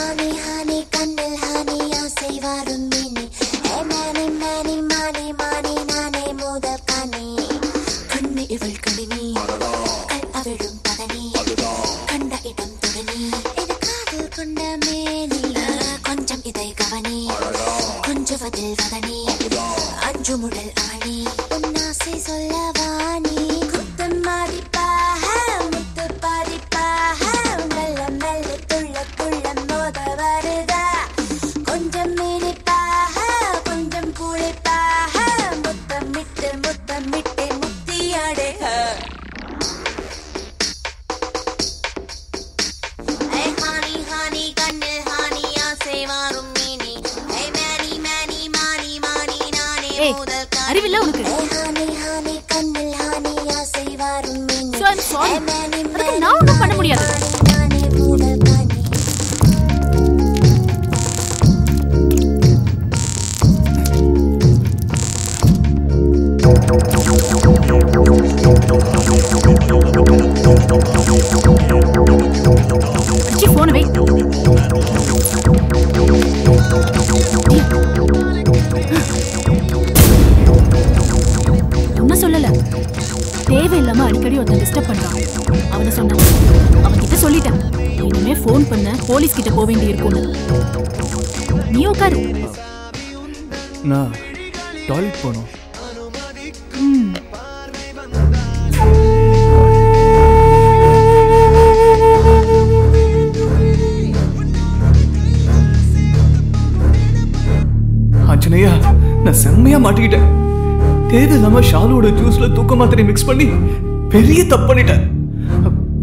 ざだに கிட்ட போக வேண்டி இருக்கும்னு நீ உட்காரு நான் டாய்லெட் போகணும். ம். ஆஞ்சநேயா நான் செம்மையா மாட்டிக்கிட்டேன். தேவையில்லாம ஷாலுவோட ஜூஸ்ல தூக்க மாத்திரை மிக்ஸ் பண்ணி பெரிய தப்பு பண்ணிட்டேன்.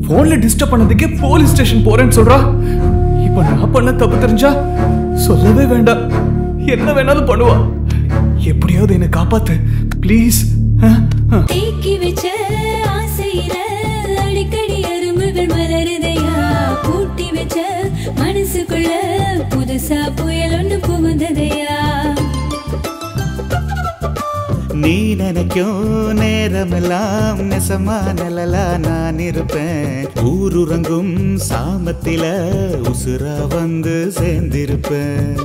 போன்ல டிஸ்டர்ப் பண்ணதுக்கே போலீஸ் ஸ்டேஷன் போறேன்னு சொல்றா. இப்ப நான் பண்ண தப்பு தெரிஞ்சா சொல்லவே வேண்டாம். என்ன வேணாலும் பண்ணுவா. எப்படியாவது என்னை காப்பாத்து. ப்ளீஸ் தேக்கி வச்ச ஆசையில அடிக்கடி அரும்புகள் மலருதையா? பூட்டி வச்ச மனசுக்குள்ள புதுசா புயல் ஒண்ணு புகுந்ததையா? நீ நினைக்கும் நேரமெல்லாம் நெசமா நிழலா நான் இருப்பேன். ஊருறங்கும் சாமத்தில உசுரா வந்து சேர்ந்திருப்பேன்.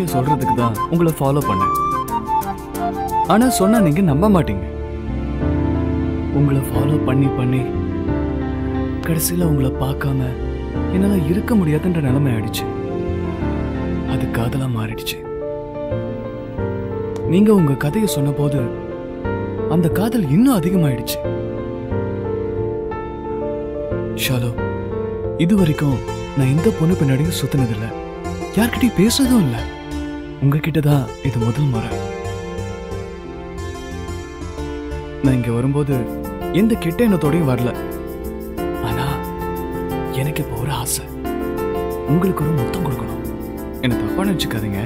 விஷயம் சொல்றதுக்கு தான் உங்களை ஃபாலோ பண்ணேன். ஆனா சொன்னா நீங்க நம்ப மாட்டீங்க. உங்களை ஃபாலோ பண்ணி பண்ணி கடைசியில உங்களை பார்க்காம என்னால் இருக்க முடியாதுன்ற நிலைமை ஆயிடுச்சு. அது காதலாக மாறிடுச்சு. நீங்க உங்க கதையை சொன்னபோது அந்த காதல் இன்னும் அதிகமாயிடுச்சு. ஷாலோ இது வரைக்கும் நான் எந்த பொண்ணு பின்னாடியும் சுத்தினதில்லை. யார்கிட்டயும் பேசுறதும் இல்ல. உங்ககிட்ட தான் இது முதல் முறை. நான் இங்க வரும்போது எந்த கெட்ட எண்ணத்தோடையும் வரல. ஆனா எனக்கு இப்போ ஒரு ஆசை. உங்களுக்கு ஒரு முத்தம் கொடுக்கணும். என்ன தப்பான வச்சுக்காதீங்க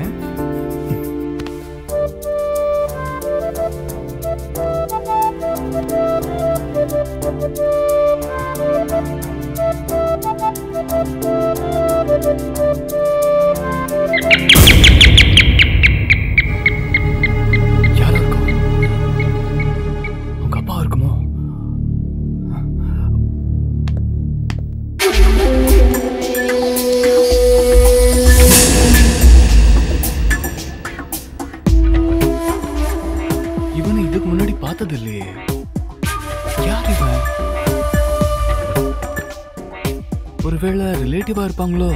முன்னாடி பார்த்தது இல்லையே யார் இவன் ஒருவேளை ரிலேட்டிவா இருப்பாங்களோ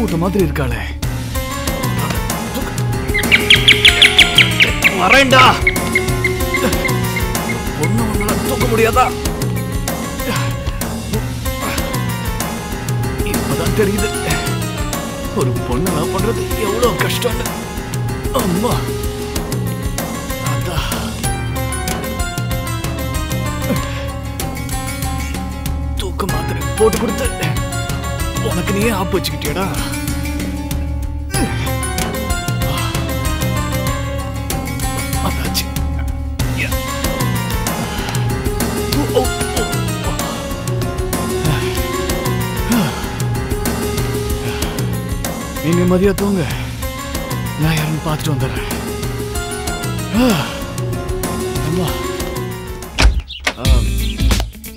அரிசி மாதிரி இருக்காளே. வரேன்டா. ஒண்ணு ஒண்ணு தூக்க முடியாதா? இப்பதான் தெரியுது. ஒரு பொண்ணு நான் பண்றது எவ்வளவு கஷ்டம்னு. அம்மா. தூக்க மாத்திரை போட்டு கொடுத்து நீயே ஆப்பு வச்சுக்கிட்டியடா. அதாச்சு. யா. நீ நிம்மதியா தூங்க. நான் யாருன்னு பார்த்துட்டு வந்துடுறேன்.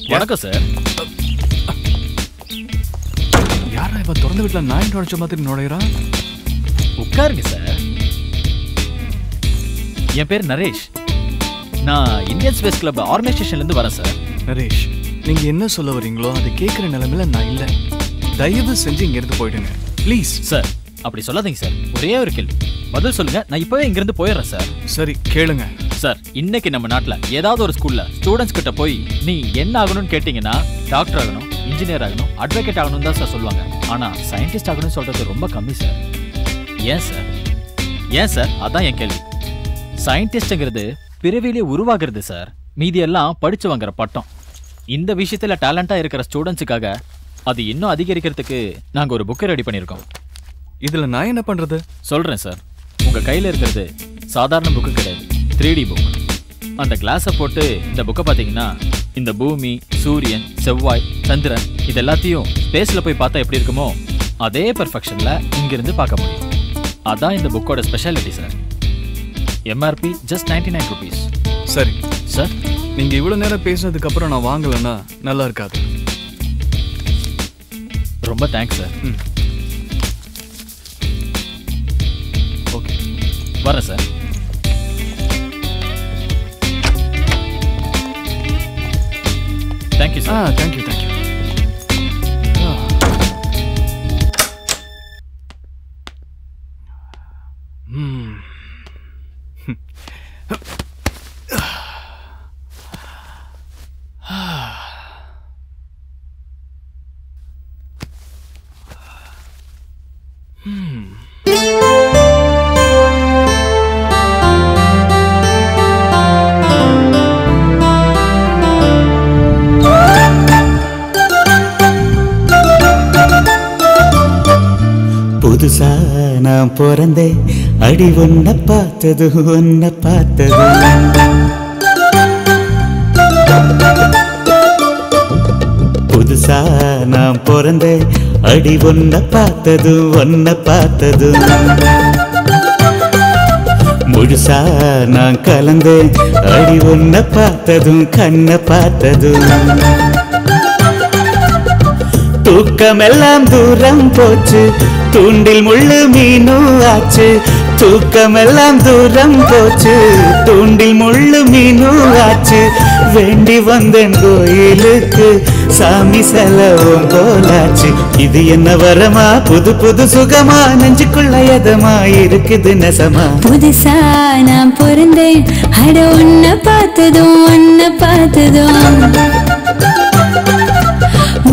வணக்கம் சார். திறந்த வீட்டுல நாய் நுழைச்ச மாதிரி நுழையிறான் உட்காருங்க சார் என் பேர் நரேஷ். நான் இந்தியன் ஸ்பேஸ் கிளப் ஆர்கனைசேஷன்ல இருந்து வரேன் சார் நரேஷ் நீங்க என்ன சொல்ல வரீங்களோ அதை கேட்கிற நிலைமையில நான் இல்ல. தயவு செஞ்சு இங்க இருந்து போயிடுங்க. ப்ளீஸ் சார் அப்படி சொல்லாதீங்க சார் ஒரே ஒரு கேள்வி. பதில் சொல்லுங்க நான் இப்பவே இங்க இருந்து போயிடுறேன் சார் சரி கேளுங்க. சார் இன்னைக்கு நம்ம நாட்டுல ஏதாவது ஒரு ஸ்கூல்ல ஸ்டூடெண்ட்ஸ் கிட்ட போய் நீ என்ன ஆகணும்னு கேட்டீங்கன்னா டாக்டர் ஆகணும் இன்ஜினியர் ஆகணும் அட்வொகேட் ஆகணும் தான் சார் சொல்லுவாங்க. ஆனா சயின்டிஸ்ட் ஆகணும்னு சொல்றது ரொம்ப கம்மி சார் ஏன் சார் ஏன் சார் அதான் என் கேள்வி. சயின்டிஸ்ட்ங்கிறது பிறவிலே உருவாகிறது சார் மீதி எல்லாம் படிச்சு வாங்குற பட்டம். இந்த விஷயத்துல டேலண்டா இருக்கிற ஸ்டூடெண்ட்ஸுக்காக அது இன்னும் அதிகரிக்கிறதுக்கு நாங்க ஒரு புக்கை ரெடி பண்ணியிருக்கோம் இதுல நான் என்ன பண்றது? சொல்றேன் சார் உங்க கையில இருக்கிறது சாதாரண புக்கு கிடையாது. த்ரீ டி புக் அந்த கிளாஸை போட்டு இந்த புக்கை பார்த்தீங்கன்னா இந்த பூமி சூரியன் செவ்வாய் சந்திரன் இது எல்லாத்தையும் ஸ்பேஸ்ல போய் பார்த்தா எப்படி இருக்குமோ அதே பெர்ஃபெக்ஷன்ல இங்கிருந்து பார்க்க முடியும். அதான் இந்த புக்கோட speciality sir MRP just ninety nine rupees சரி. சார் நீங்க இவ்வளவு நேரம் பேசினதுக்கு அப்புறம் நான் வாங்கலைன்னா நல்லா இருக்காது. ரொம்ப தேங்க்ஸ் சார் ஓகே வரேன் sir Thank you, sir. Ah, thank you, thank you. Ah. Hmm. நான் பிறந்தேன் அடி ஒன்ன பார்த்தது ஒன்ன பார்த்தது. புதுசா நான் பிறந்தேன் அடி ஒன்ன பார்த்தது ஒன்ன பார்த்தது. முழுசா நான் கலந்தேன் அடி ஒன்ன பார்த்ததும் கண்ண பார்த்ததும். தூக்கமெல்லாம் தூரம் போச்சு. தூண்டில் முள்ளு மீனும் ஆச்சு. தூக்கமெல்லாம் தூரம் போச்சு. தூண்டில் முள்ளு மீனும் ஆச்சு. வேண்டி வந்தேன் கோயிலுக்கு. சாமி செலவும் போலாச்சு. இது என்ன வரமா? புது புது சுகமா? நெஞ்சுக்குள்ள எதமா? இருக்குது நெசமா? புதுசா நான் பிறந்தேன் அட உன்னை பார்த்ததும் உன்னை பார்த்ததும்.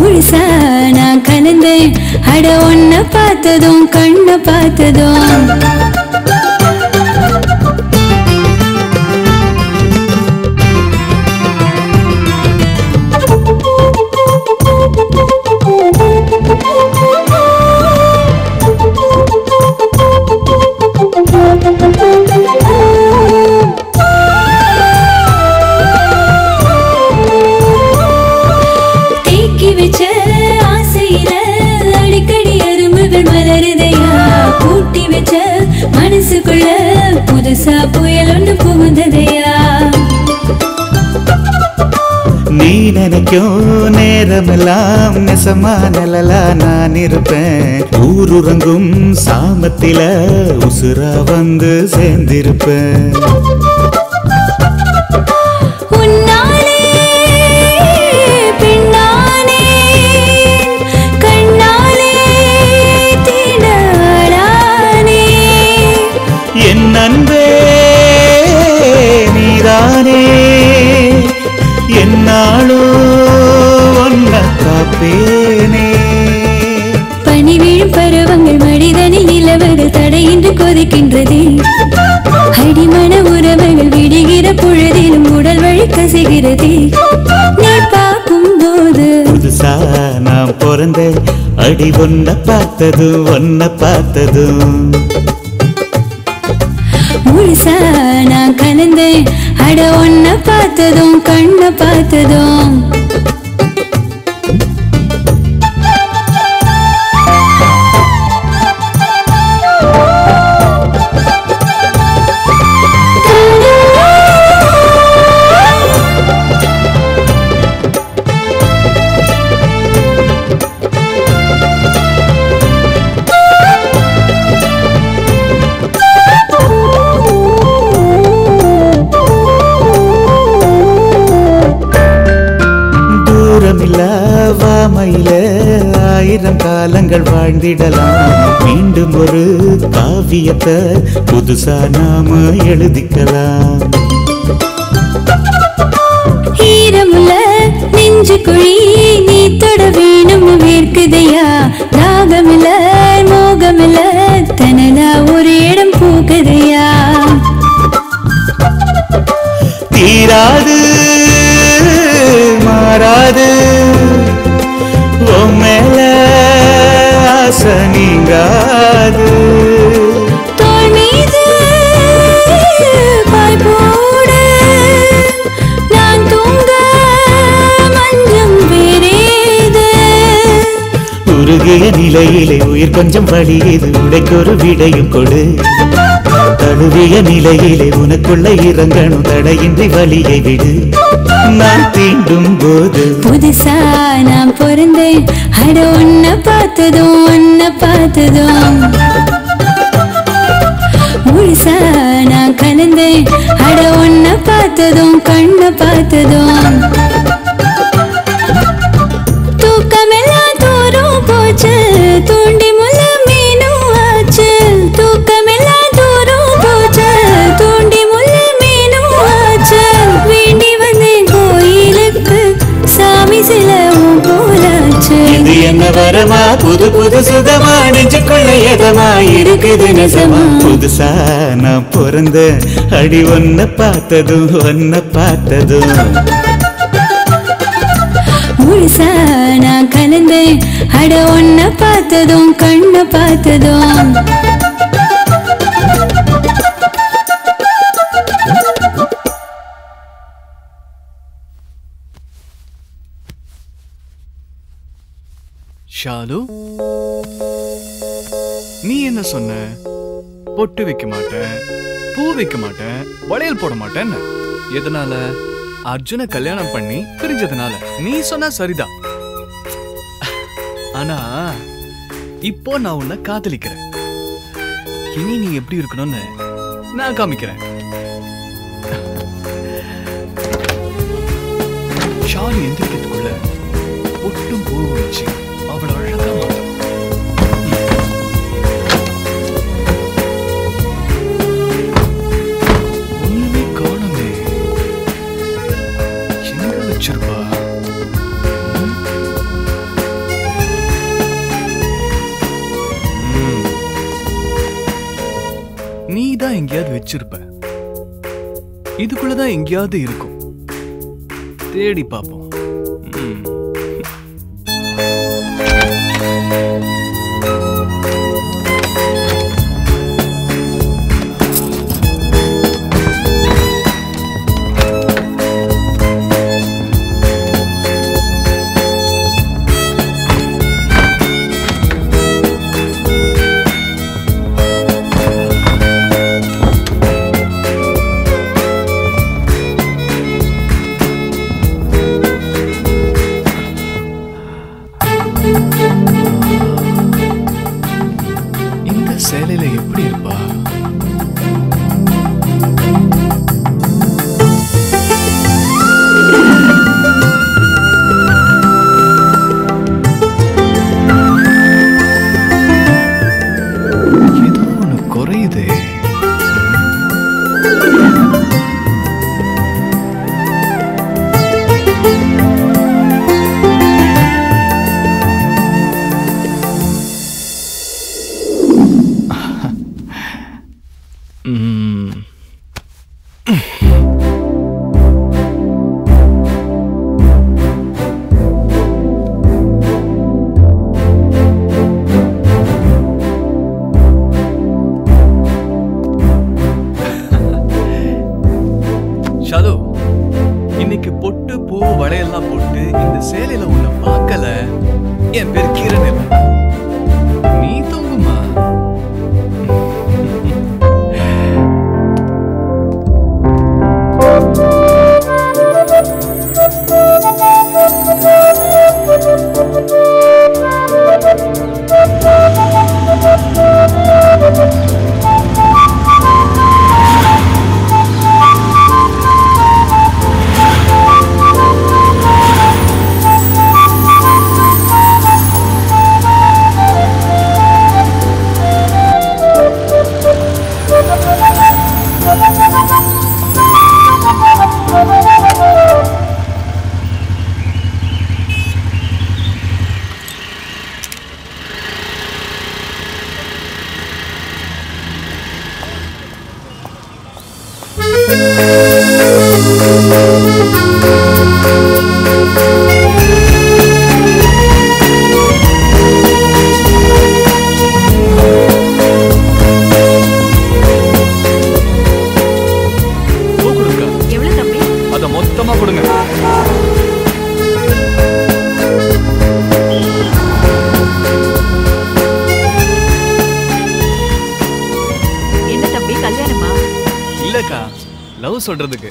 முழுசா நான் கலந்தேன் அட உன்னை பார்த்ததும் கண்ணை பார்த்ததும். நீ நினைக்கும் நேரமெல்லாம் நெசமா நிழலா நான் இருப்பேன். ஊருறங்கும் சாமத்தில உசுரா வந்து சேர்ந்திருப்பேன். அன்பே நீதானே. ஒன்ன காப்பேனே பனி விழும் பருவங்கள் மனிதனில் நிலவது தடையின்றி கொதிக்கின்றதே. அடிமன உறவுகள் விடுகிற பொழுதிலும் உடல் வழி கசைகிறதே. நீ பார்க்கும் போது புதுசா நான் பிறந்தேன் அடி ஒன்ன பார்த்தது ஒன்ன பார்த்ததும். முழுசா நான் கலந்தேன் அட உன்னை பார்த்ததும் கண்ணை பார்த்ததும். வாழ்ந்திடலாம் மீண்டும் ஒரு காவியத்தை புதுசா நாம எழுதிக்கலாம். ஈரமுல நெஞ்சு குழி நீ தொட வேணும் வேர்க்குதையா ராகமில்ல மோகமில்ல தனலா ஒரு இடம் போகுதையா தீராது மாறாது. நீங்காது தோள் மீது பாய் போட நான் தூங்க மஞ்சம் வேறேது உருகிய நிலையிலே உயிர் கொஞ்சம் வழியது உடைக்கொரு விடையும் கொடு. தழுவிய நிலையிலே உனக்குள்ள இறங்கணும். தடையின்றி வழியை விடு. நான் தீண்டும் போது. புதுசா நான் பிறந்தேன் அட உன்னை பார்த்ததும் உன்னை பார்த்ததும். முழுசா நான் கலந்தேன். அட உன்னை பார்த்ததும் கண்ணை பார்த்ததும். தூக்கமெல்லாம் தூரம் போச்சு. தூண்டி போலாச்சு இது என்ன வரமா? புது புது சுகமா? நெஞ்சுக்குள்ள எதமா? இருக்குது நெசமா? புதுசா நான் பிறந்த அடி ஒன்ன பார்த்ததும் ஒன்ன பார்த்ததும். முழுசா நான் கலந்தேன். அட உன்னை பார்த்ததும் கண்ணை பார்த்ததும். ஷாலு நீ என்ன சொன்ன? பொட்டு வைக்க மாட்டேன் பூ வைக்க மாட்டேன் வளையல் போட மாட்டேன்னு. எதனால? அர்ஜுனை கல்யாணம் பண்ணி பிரிஞ்சதுனால. நீ சொன்னா சரிதான். ஆனா இப்போ நான் உன்னை காதலிக்கிறேன். இனி நீ எப்படி இருக்கணும்னு நான் காமிக்கிறேன். ஷாலி எந்திரிக்கிறதுக்குள்ள பொட்டும் பூவும் வச்சு அவ்வளோ அழகா ஒண்ணுமே காணுமே. எங்க வச்சிருப்பா? நீ தான் எங்கேயாவது வச்சிருப்ப. இதுக்குள்ளதான் எங்கேயாவது இருக்கும். தேடி பார்ப்போம். பண்றதுக்கு.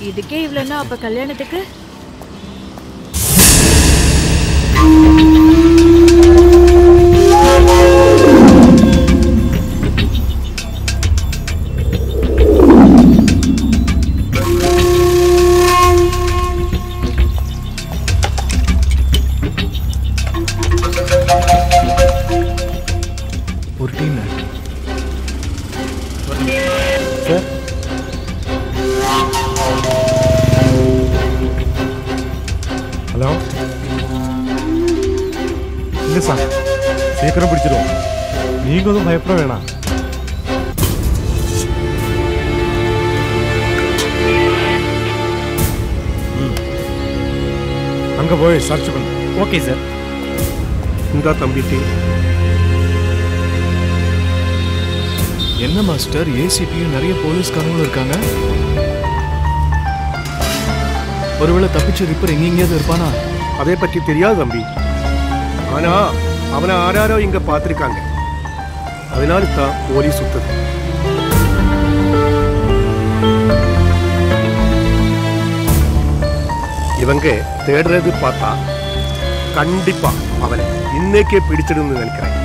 தப்பிச்சு ரிப்பர் எங்கெங்கேயாவது இருப்பானா? அதை பற்றி தெரியாது தம்பி. ஆனா அவனை ஆராரோ இங்க பார்த்திருக்காங்க. அதனால தான் போலீஸ் சுத்தது. இவங்க தேடுறது பார்த்தா கண்டிப்பா அவனை இன்னைக்கே பிடிச்சிடுன்னு நினைக்கிறேன்.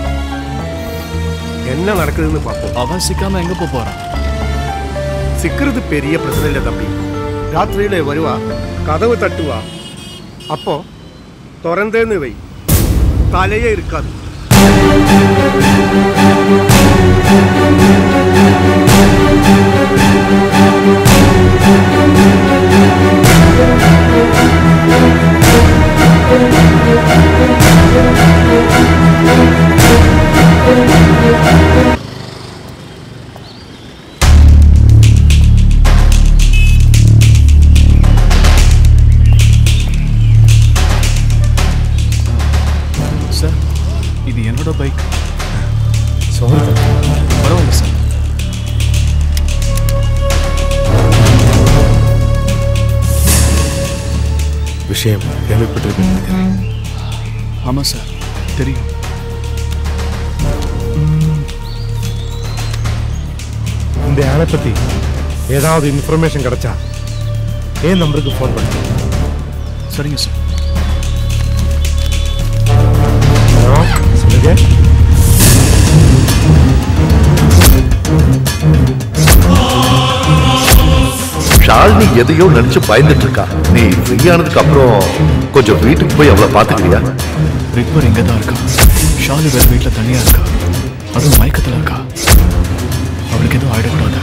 என்ன நடக்குதுன்னு பார்ப்போம். அவன் சிக்காம எங்க போறான்? சிக்கிறது பெரிய பிரச்சனை இல்லை தம்பி. ராத்திரியில வருவா கதவு தட்டுவா அப்போ திறந்தேன்னு வை தலையே இருக்காது சார் விஷயம் கேள்விப்பட்டிருக்கேன் நினைக்கிறேன் ஆமா சார் தெரியும். இந்த ஆளை பத்தி ஏதாவது இன்ஃபர்மேஷன் கிடைச்சா ஏன் நம்பருக்கு ஃபோன் பண்ணு சரிங்க சார். ஷாலினி எதையோ நினைச்சு பயந்துட்டு இருக்கா? நீ ஃப்ரீயானதுக்கு அப்புறம் கொஞ்சம் வீட்டுக்கு போய் அவளை பாத்துக்கிறியா ரிப்பர் இங்க தான் இருக்கா? ஷாலி வேற வீட்டுல தனியா இருக்கா? அதுவும் மயக்கத்துல இருக்கா? அவளுக்கு எதுவும் ஆயிடக்கூடாது?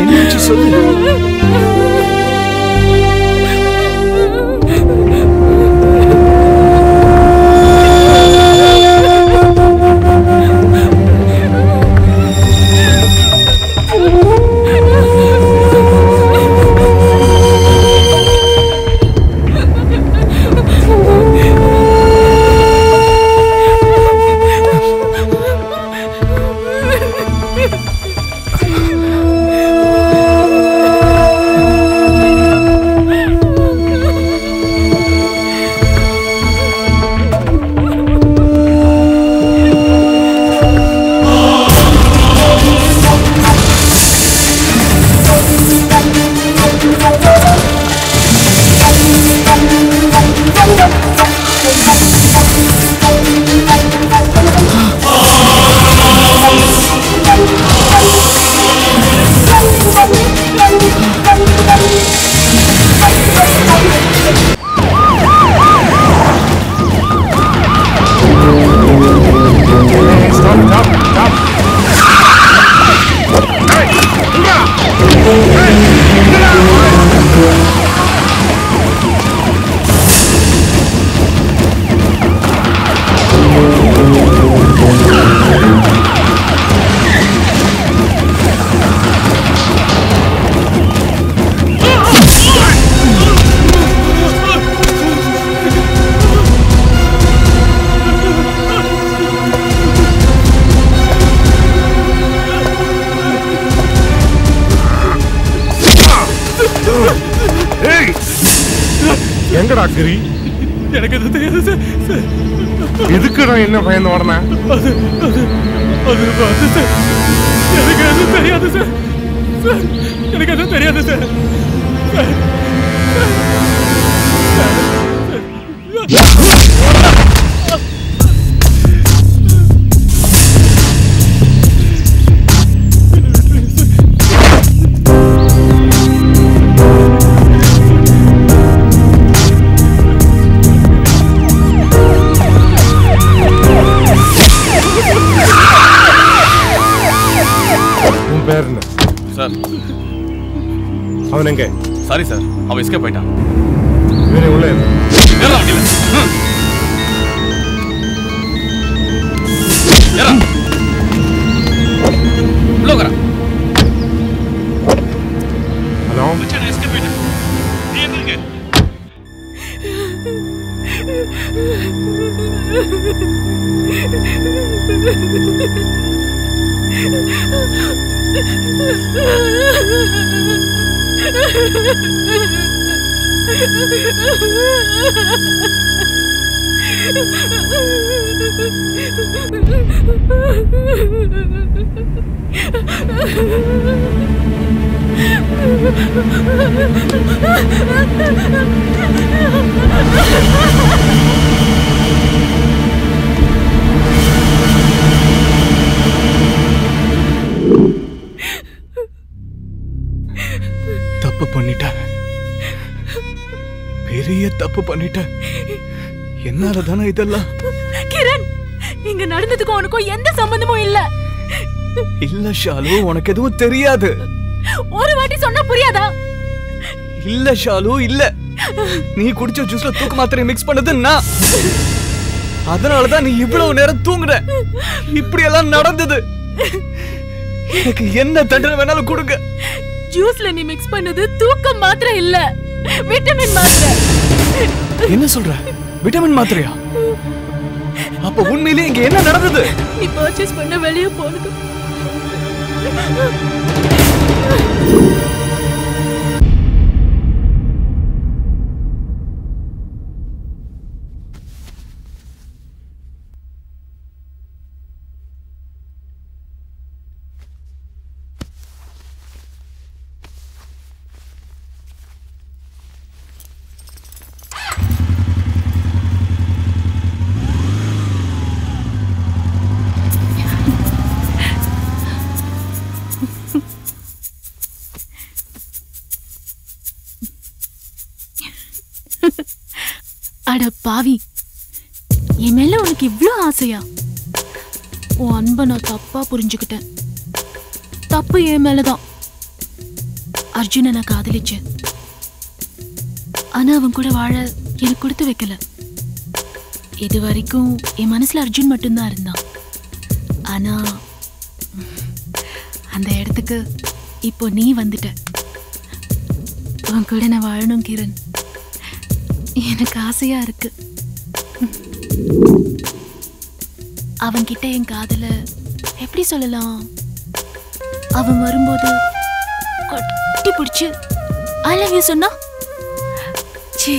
என்னாச்சு சொல்லு கிரி போயிட்டான். தப்பு பண்ணிட்டேன். பெரிய தப்பு பண்ணிட்டேன். என்னால தானே இதெல்லாம்? கிரண் இங்க நடந்ததுக்கும் உனக்கும் எந்த சம்பந்தமும் இல்ல. இல்ல ஷாலு உனக்கு எதுவும் தெரியாது. ஒரு வாட்டி சொன்னா புரியாதா? இல்ல ஷாலு இல்ல. நீ குடிச்ச ஜூஸ்ல தூக்கு மாத்திரை மிக்ஸ் பண்ணது நான். அதனாலதான் நீ இவ்வளவு நேரம் தூங்குற இப்படி எல்லாம் நடந்தது. எனக்கு என்ன தண்டனை வேணாலும் கொடுங்க. ஜூஸ்ல நீ மிக்ஸ் பண்ணது தூக்கம் மாத்திரம் இல்ல. விட்டமின் மாத்திரை. என்ன சொல்ற? விட்டமின் மாத்திரையா? அப்ப உண்மையிலேயே இங்க என்ன நடந்தது? நீ பர்ச்சேஸ் பண்ண வெளியே போனது. அட பாவி. என் மேல உனக்கு இவ்ளோ ஆசையா? உன் அன்பை நான் தப்பா புரிஞ்சுக்கிட்டேன். தப்பு என் மேலதான். அர்ஜுனை நான் காதலிச்சேன். ஆனா அவன் கூட வாழ எனக்கு கொடுத்து வைக்கல. இது வரைக்கும் என் மனசுல அர்ஜுன் மட்டும்தான் இருந்தான். ஆனா அந்த இடத்துக்கு இப்போ நீ வந்துட்ட. உன் கூட நான் வாழணும் கிரண். எனக்கு ஆசையா இருக்கு. அவன்கிட்ட என் காதல எப்படி சொல்லலாம்? அவன் வரும்போது கட்டி பிடிச்சு ஐ லவ் யூ சொன்னா? சீ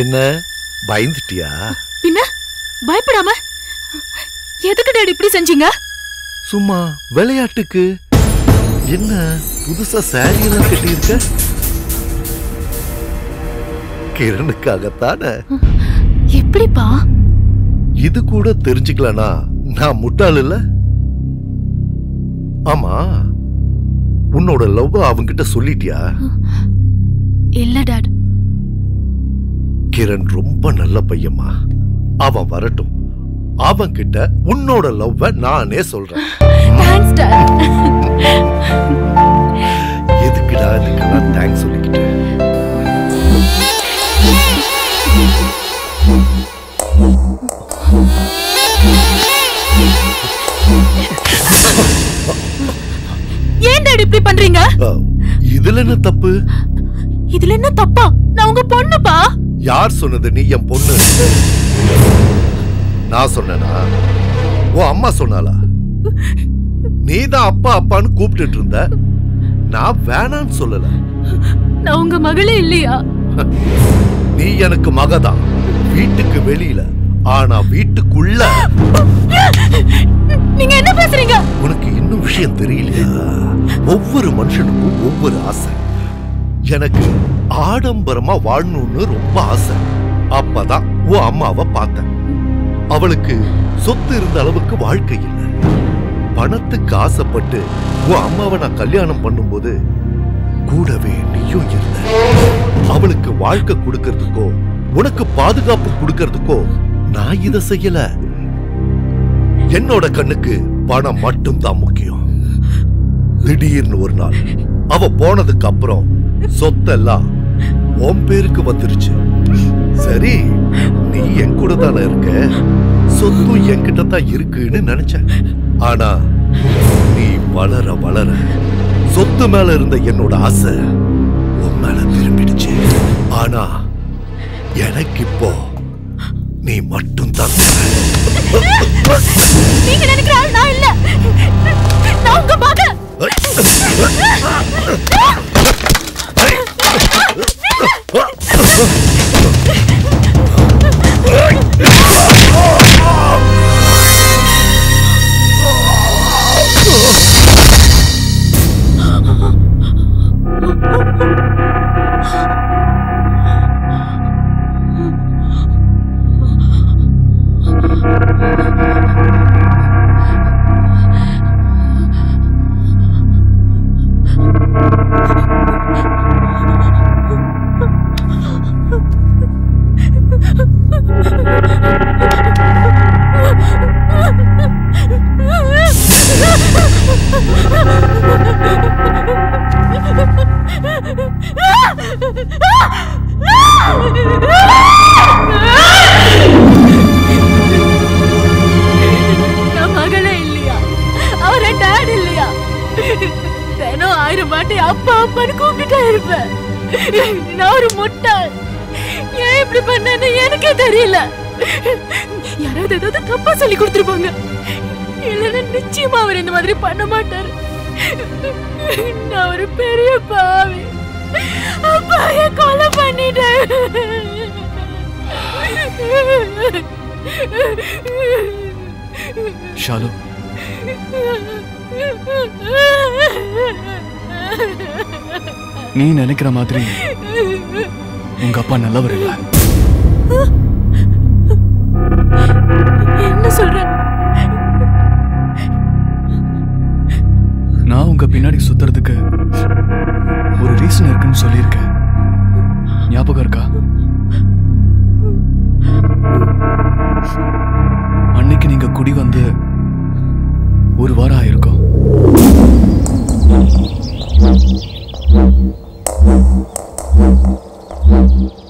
என்ன? பயந்துட்டியா? பின்ன? பயப்படாம? எதுக்கு டாடி இப்படி செஞ்சீங்க? சும்மா விளையாட்டுக்கு. என்ன புதுசா சாரி எல்லாம் கட்டியிருக்க? கிரணுக்காகத்தானே? எப்படிப்பா? இது கூட தெரிஞ்சுக்கலனா நான் முட்டாள் இல்ல? ஆமா உன்னோட லவ் அவன்கிட்ட சொல்லிட்டியா? இல்ல டாட். கிரண் ரொம்ப நல்ல பையம்மா அவன் வரட்டும். அவன் கிட்ட உன்னோட லவ்வ நானே சொல்றேன். எதுக்குடா இதுக்கெல்லாம் தேங்க்ஸ் சொல்லிக்கிட்டு ஏன் இப்படி பண்றீங்க? இதுல என்ன தப்பு? இதுல என்ன தப்பா? உங்க பொண்ணுப்பா? யார் சொன்னது நீ என் பொண்ணு? நான் சொன்னேனா? உன் அம்மா சொன்னாளா? நீ தான் அப்பா அப்பான்னு கூப்பிட்டுட்டு இருந்த. நான் வேணான்னு சொல்லல. நான் உங்க மகளே இல்லையா? நீ எனக்கு மகதான். வீட்டுக்கு வெளியில. ஆனா வீட்டுக்குள்ள. நீங்க என்ன பேசுறீங்க? உனக்கு இன்னும் விஷயம் தெரியலையா? ஒவ்வொரு மனுஷனுக்கும் ஒவ்வொரு ஆசை. எனக்கு ஆடம்பரமா வாழணும்னு ரொம்ப ஆசை. அப்பதான் உன் அம்மாவை பார்த்தேன். அவளுக்கு சொத்து இருந்த அளவுக்கு வாழ்க்கை இல்லை. பணத்துக்கு ஆசைப்பட்டு உன் அம்மாவை நான் கல்யாணம் பண்ணும்போது கூடவே நீயும் இருந்த. அவளுக்கு வாழ்க்கை கொடுக்கறதுக்கோ உனக்கு பாதுகாப்பு கொடுக்கறதுக்கோ நான் இதை செய்யல. என்னோட கண்ணுக்கு பணம் மட்டும்தான் முக்கியம். திடீர்னு ஒரு நாள் அவ போனதுக்கு அப்புறம் சொத்தெல்லாம் உன் பேருக்கு வந்துருச்சு. சரி நீ என் கூட தானே இருக்க? சொத்தும் என்கிட்ட தான் இருக்குன்னு நினைச்சேன். ஆனா நீ வளர வளர சொத்து மேல இருந்த என்னோட ஆசை உன் மேல திரும்பிடுச்சு. ஆனா எனக்கு இப்போ நீ மட்டும் தான் நீங்க நினைக்கிற ஆள் நான் இல்ல. நான் உங்க மகன். Oh! நான் மகளே இல்லையா? அவர டாட் இல்லையா? தினம் ஆயிரம் வாட்டி அப்பா அப்பான்னு கூப்பிட்டுட்டே இருப்பேன். நான் ஒரு முட்டாள் ஏன் இப்படி பண்ணேன்னு எனக்கே தெரியல. யாராவது ஏதாவது தப்பா சொல்லி கொடுத்துருப்பாங்க. இல்லைன்னா நிச்சயமா அவர் இந்த மாதிரி பண்ண மாட்டார். நான் ஒரு பெரிய பாவி. அப்பாய கொலை பண்ணிட்டேன் ஷாலு. நீ நினைக்கிற மாதிரி உங்க அப்பா நல்லவர் இல்ல. என்ன சொல்ற? நான் உங்க பின்னாடி சுத்துறதுக்கு ஒரு ரீசன் இருக்குன்னு சொல்லியிருக்கேன் ஞாபகம் இருக்கா அன்னைக்கு நீங்க குடி வந்து ஒரு வாரம் ஆயிருக்கும் Thank you.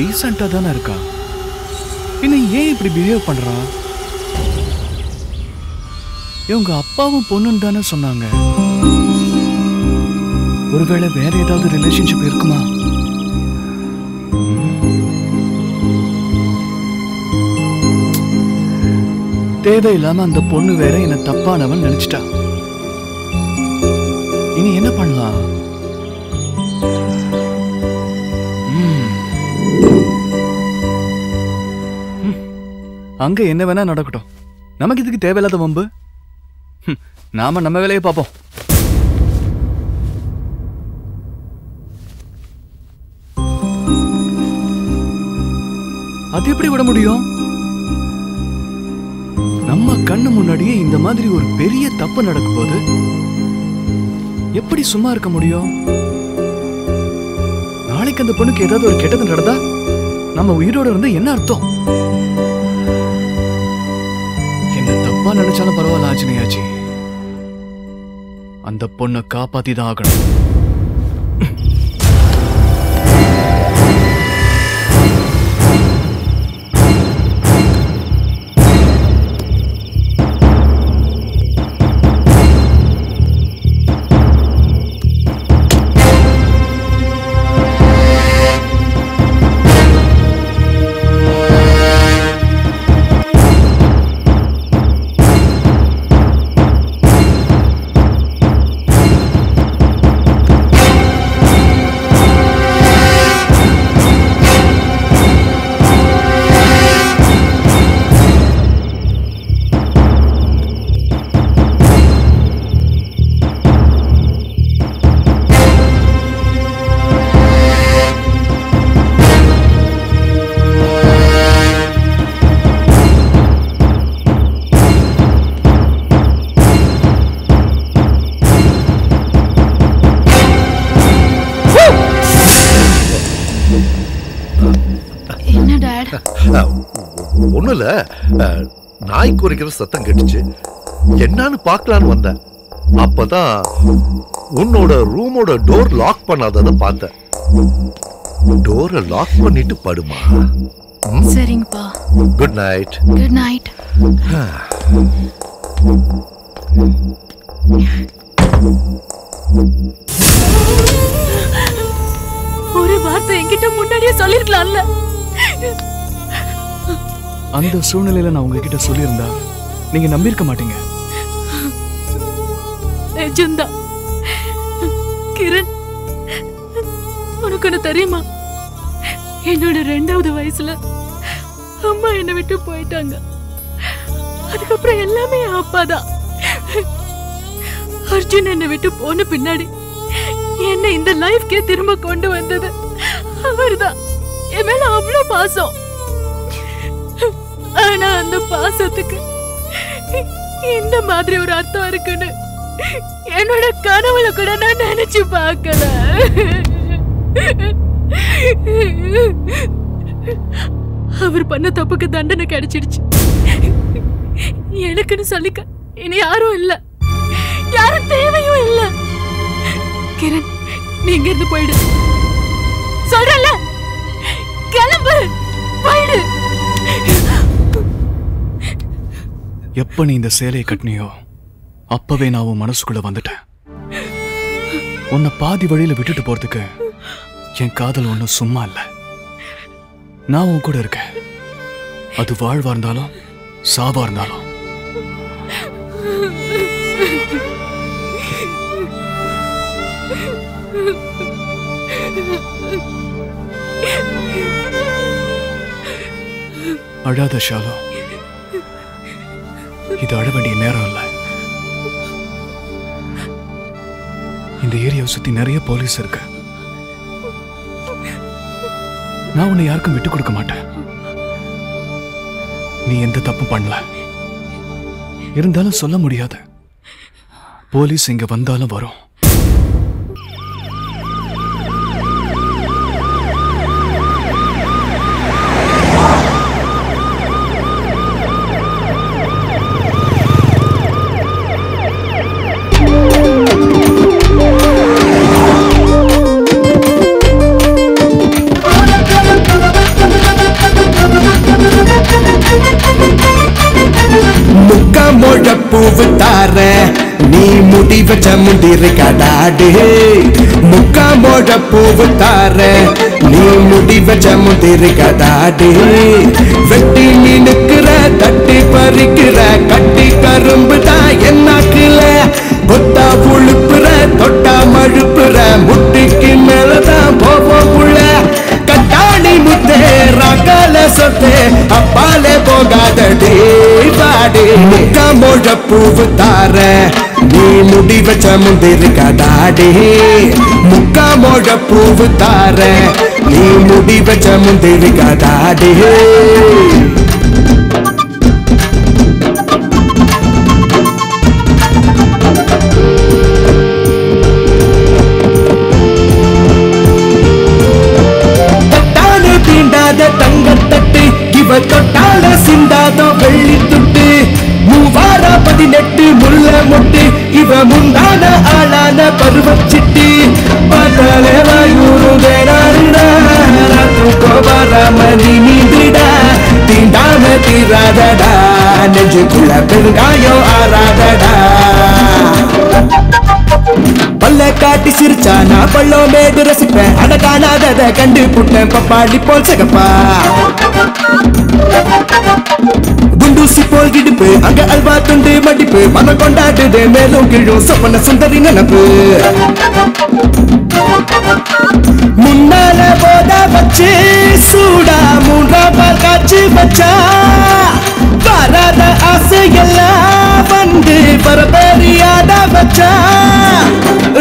டீசெண்டாக தானே இருக்கா? பின்ன ஏன் இப்படி பிஹேவ் பண்ணுறா இவங்க அப்பாவும் பொண்ணுன்னு தானே சொன்னாங்க. ஒருவேளை வேற ஏதாவது ரிலேஷன்ஷிப் இருக்குமா? தேவையில்லாம அந்த பொண்ணு வேற என்ன தப்பானவன் நினைச்சிட்டா. இனி என்ன பண்ணலாம்? அங்க என்ன வேணா நடக்கட்டும். நமக்கு இதுக்கு தேவையில்லாத வம்பு. நாம நம்ம வேலையை பார்ப்போம். அது எப்படி விட முடியும்? நம்ம கண்ணு முன்னாடியே இந்த மாதிரி ஒரு பெரிய தப்பு நடக்கும் போது எப்படி சும்மா இருக்க முடியும்? நாளைக்கு அந்த பொண்ணுக்கு ஏதாவது ஒரு கெட்டது நடந்தா நம்ம உயிரோட இருந்து என்ன அர்த்தம்? தப்பா நினைச்சாலும் பரவாயில்ல ஆச்சனையாச்சு அந்த பொண்ணை காப்பாத்தி தான் ஆகணும். ஒண்ணும் இல்ல. நாய் குறைக்கிற சத்தம் கேட்டுச்சு. என்னன்னு பார்க்கலான்னு வந்தேன். அப்பதான் உன்னோட ரூமோட டோர் லாக் பண்ணாதத பார்த்தேன். டோரை லாக் பண்ணிட்டு படுமா? சரிங்கப்பா. குட் நைட் குட் நைட் ஒரு வார்த்தை என்கிட்ட முன்னாடியே சொல்லிருக்கலாம்ல. அந்த சூழ்நிலையில நான் உங்ககிட்ட சொல்லியிருந்தா நீங்க நம்பியிருக்க மாட்டீங்க. நிஜம்தான் கிரண் உனக்கு ஒன்று தெரியுமா? என்னோட ரெண்டாவது வயசுல அம்மா என்னை விட்டு போயிட்டாங்க. அதுக்கப்புறம் எல்லாமே அப்பா தான் அர்ஜுன் என்னை விட்டு போன பின்னாடி என்னை இந்த லைஃப்கே திரும்ப கொண்டு வந்தது. அவர்தான். என் மேல அவ்வளோ பாசம். ஆனா அந்த பாசத்துக்கு இந்த மாதிரி ஒரு அர்த்தம் இருக்குன்னு என்னோட கனவுல கூட நான் நினைச்சு பார்க்கல. அவர் பண்ண தப்புக்கு தண்டனை கிடைச்சிடுச்சு எனக்குன்னு சொல்லிக்க இனி யாரும் இல்ல. யாரும் தேவையும் இல்ல. கிரண் நீ இங்க இருந்து போயிடு. சொல்றல கிளம்பு. போயிடு. எப்ப நீ இந்த சேலையை கட்டினியோ அப்பவே நான் உன் மனசுக்குள்ள வந்துட்டேன். உன்னை பாதி வழியில விட்டுட்டு போறதுக்கு என் காதல் ஒன்றும் சும்மா இல்ல. நான் உன் கூட இருக்கேன். அது வாழ்வா இருந்தாலும் சாவா இருந்தாலும். அழாத ஷாலோ. இது அழ வேண்டிய நேரம் இல்லை. இந்த ஏரியாவை சுத்தி நிறைய போலீஸ் இருக்கு. நான் உன்னை யாருக்கும் விட்டு கொடுக்க மாட்டேன். நீ எந்த தப்பு பண்ணல. இருந்தாலும் சொல்ல முடியாது. போலீஸ் இங்க வந்தாலும் வரும். முடி வச்ச முந்திரி கடாடு. முக்கா மோட பூவு தார. நீ முடி வச்ச முந்திரி கடாடு. வெட்டி மீனுக்குற தட்டி பறிக்கிற கட்டி கரும்பு தான் என்னாக்குல கொத்தா புழுப்புற தொட்டா மழுப்புற முட்டிக்கு மேலதான் போவோம் புள்ள. முத்தே ராக்கால சொத்தே அப்பாலே போகாதடி பாடி முக்கா பூவு தார நீ முடி வச்ச முந்திரி கடாடி பூவு தார நீ முடி வச்ச முந்திரி நெஞ்சுக்குள்ள பெருங்காயம் ஆறாதடா பல்ல காட்டி சிரிச்சா நான் பள்ளோ மேடு ரசிப்பேன். அட காணாதத கண்டு புட்டேன் பப்பாளி போல் சகப்பா. குண்டூசி போல் இடுப்பு அங்க அல்வா துண்டு மடிப்பு. மனம் கொண்டாடுது மேலும் கீழும் சொப்பன சுந்தரி நினப்பு. முன்னால போத வச்சு சூடா மூன்றாம் பால் காய்ச்சி வச்சா. வராத ஆசையெல்லாம் வந்து பரபரியாட வச்சா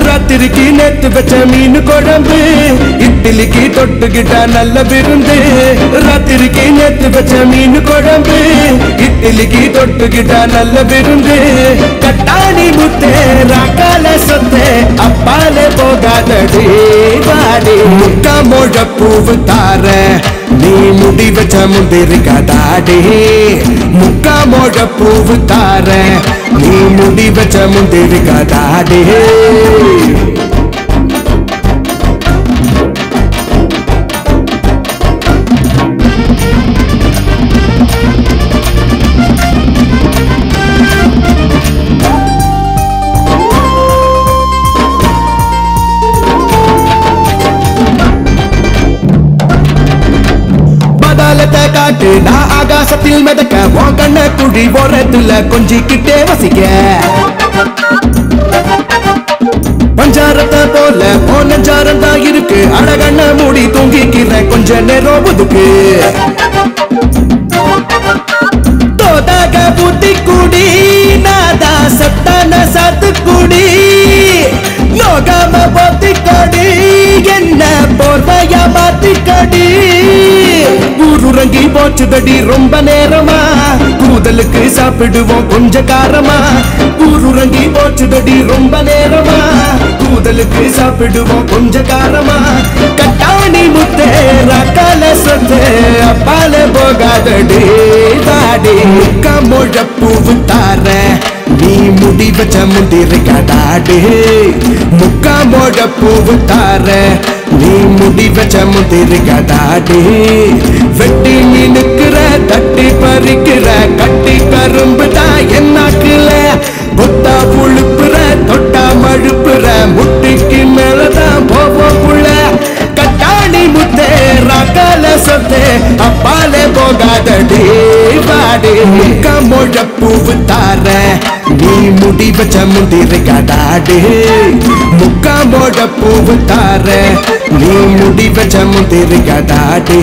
ராத்திரிக்கு நேத்து வச்ச மீன் குழம்பு இட்லிக்கு தொட்டுக்கிட்டா நல்ல விருந்து. ராத்திரிக்கு நேத்து வச்ச மீன் குழம்பு இட்லிக்கு தொட்டுக்கிட்டா நல்ல விருந்து. கட்டாணி முத்தே ராக்கால சொத்தே அப்பால போகாதடி வாடி முக்கா மோழ பூவு தார நீ முடி வச்ச முந்திரி முக்கா மோழ பூவு தார நீ முடி வச்ச முந்திரி நான் ஆகாசத்தில் மிதக்க உன் கண்ண குழி ஓரத்துல கொஞ்சிக்கிட்டே வசிக்க. பஞ்சாரத்தை போல போனஞ்சாரம் தான் இருக்கு. அழகண்ண மூடி தூங்கிக்கிற கொஞ்ச நேரம் ஒதுக்கு. தோதாக புத்தி குடி நாதா சத்தான சாத்து குடி நோகாம போத்தி கொடி என்ன போர்வையா மாத்தி கொடி. உறங்கி போச்சுதடி ரொம்ப நேரமா? கூதலுக்கு சாப்பிடுவோம் கொஞ்ச காரமா? ஊருறங்கி போச்சுதடி ரொம்ப நேரமா? கூதலுக்கு சாப்பிடுவோம் கொஞ்ச காரமா? கட்டாணி முத்தே ரக்கால சொத்தே அப்பால போகாதடி தாடி. முக்கா பூவு தார நீ முடி வச்ச முந்திரி கடாடு. முக்கா மோட பூவு தார நீ முடி வச்ச முந்திரி கடாடு. வெட்டி மீனுக்குற தட்டி பறிக்கிற கட்டி கரும்பு தான் என்னாக்குல கொத்தா புழுப்புற தொட்டா மழுப்புற முட்டிக்கு மேலதான் போவோம் புள்ள. கட்டாணி முத்தே ரகல சொத்தே அப்பாலே போகாதடி வாடி. முக்கா மொழ பூவு தார. நீ முடி வச்ச முந்திரி கடாடு. முக்கா மோட பூவு தார. நீ முடி வச்ச முந்திரி கடாடு.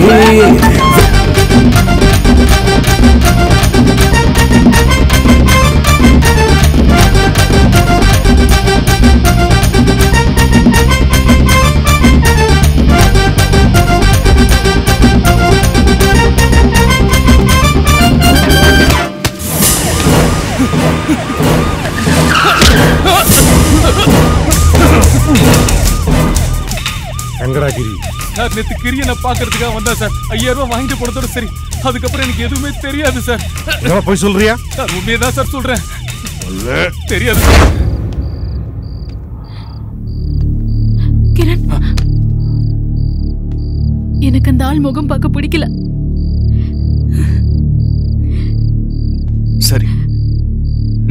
சார் நேத்து கிரியனை பாக்குறதுக்காக வந்தேன் சார். ஐயாயிரம் ரூபாய் வாங்கிட்டு போனதோட சரி. அதுக்கப்புறம் எனக்கு எதுவுமே தெரியாது சார். என்னடா போய் சொல்றியா? சார் உண்மையை தான் சார் சொல்றேன். தெரியாது சார். கிரண் எனக்கு அந்த ஆள் முகம் பார்க்க பிடிக்கல. சரி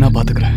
நான் பாத்துக்கிறேன்.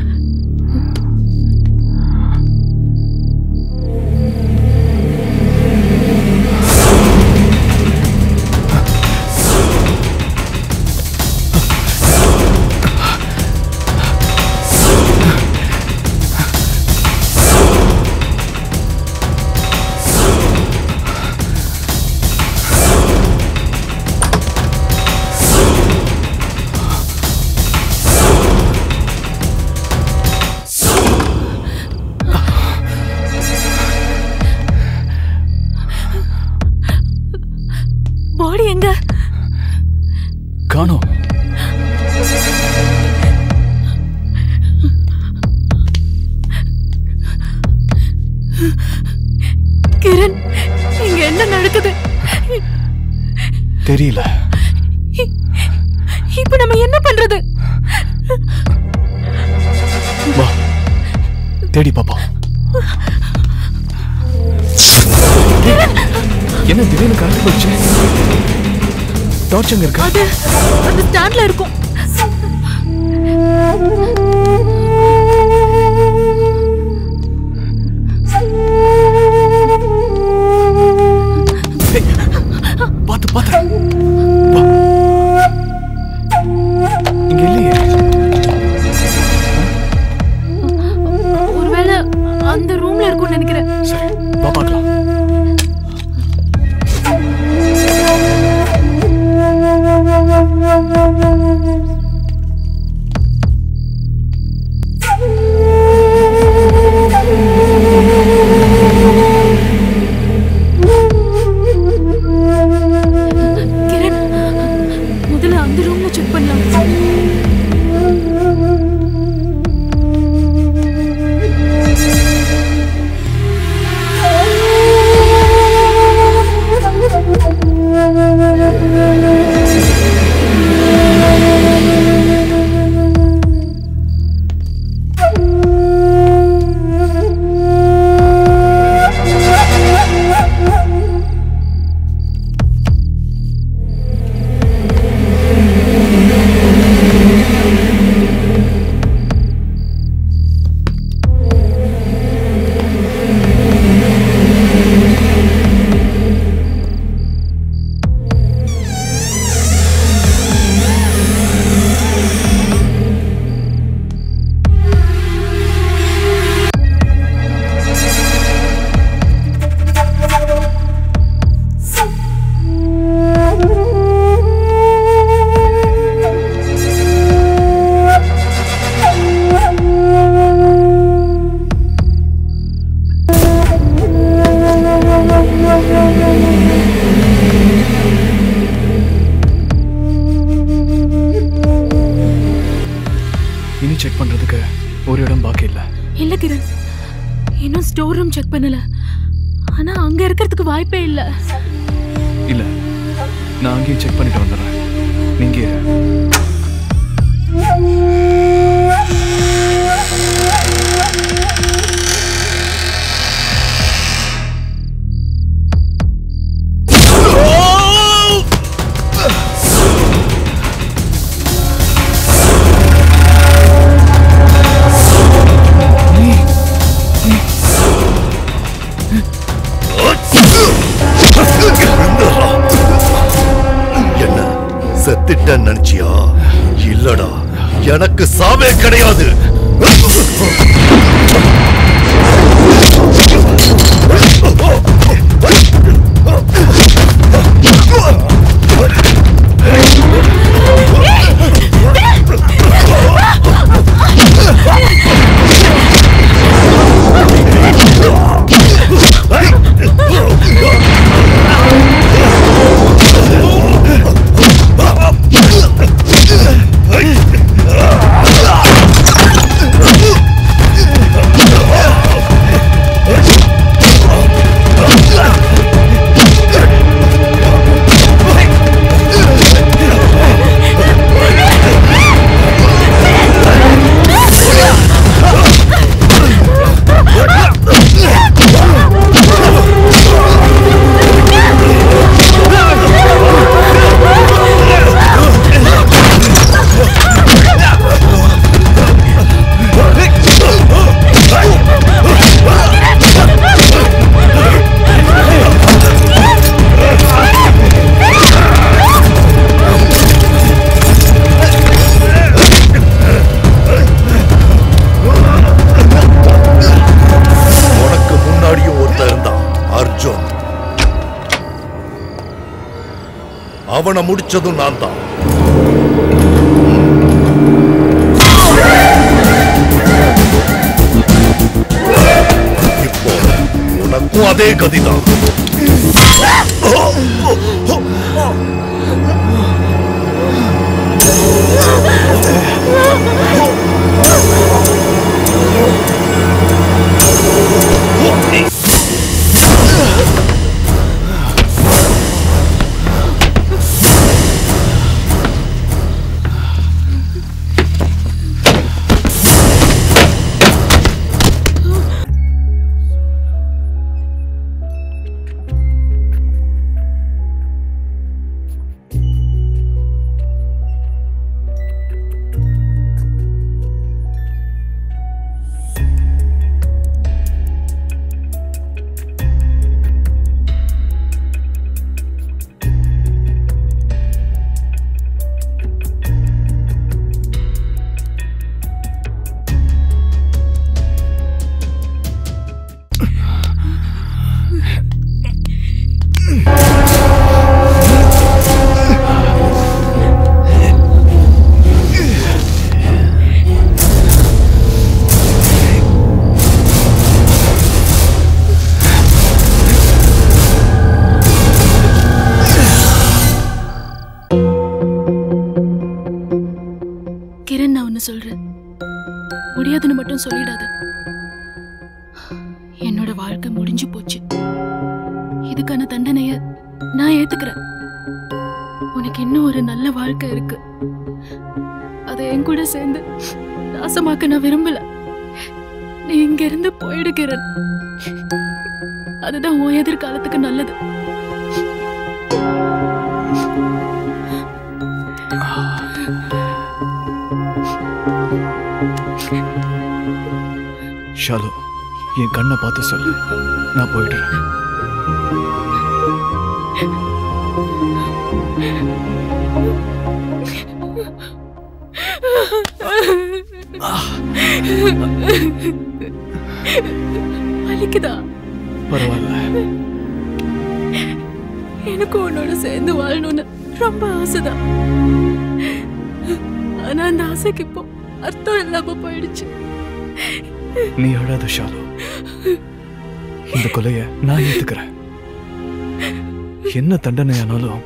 தண்டனையானாலும்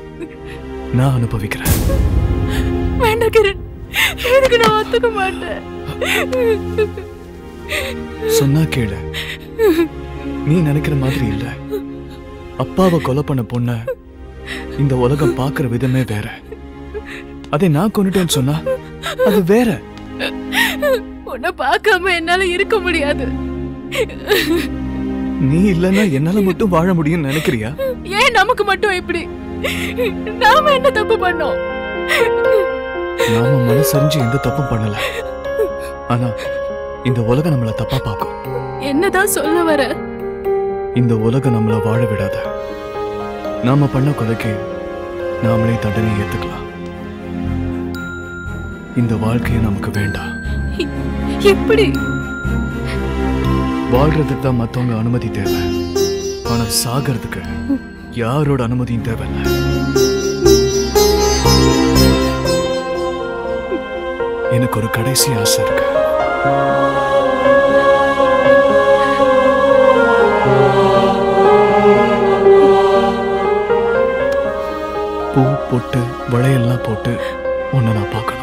நான் அனுபவிக்கிறேன். வேண்டாம் கிரண். இதுக்கு நான் ஒத்துக்க மாட்டேன்? சொன்னா கேளு. நீ நினைக்கிற மாதிரி இல்ல. அப்பாவை கொலை பண்ண பொண்ண இந்த உலகம் பார்க்கிற விதமே வேற. அதை நான் கொண்டுட்டேன்னு சொன்னா அது வேற. உன்னை பார்க்காம என்னால இருக்க முடியாது. நீ இல்லைன்னா என்னால மட்டும் வாழ முடியும்னு நினைக்கிறியா? நமக்கு மட்டும் இப்படி. நாம என்ன தப்பு பண்ணோம்? நாம மனசறிஞ்சு எந்த தப்பும் பண்ணல. ஆனா இந்த உலகம் நம்மள தப்பா பார்க்கும். என்னதான் சொல்ல வர? இந்த உலகம் நம்மள வாழ விடாத. நாம பண்ண கொலைக்கு நாமளே தண்டனை ஏத்துக்கலாம். இந்த வாழ்க்கையை நமக்கு வேண்டாம். எப்படி வாழ்றதுக்கு தான் மத்தவங்க அனுமதி தேவை. ஆனா சாகிறதுக்கு யாரோட அனுமதியும் தேவையில்ல எனக்கு ஒரு கடைசி ஆசை இருக்கு பூ போட்டு வளையெல்லாம் போட்டு உன்னை நான் பார்க்கணும்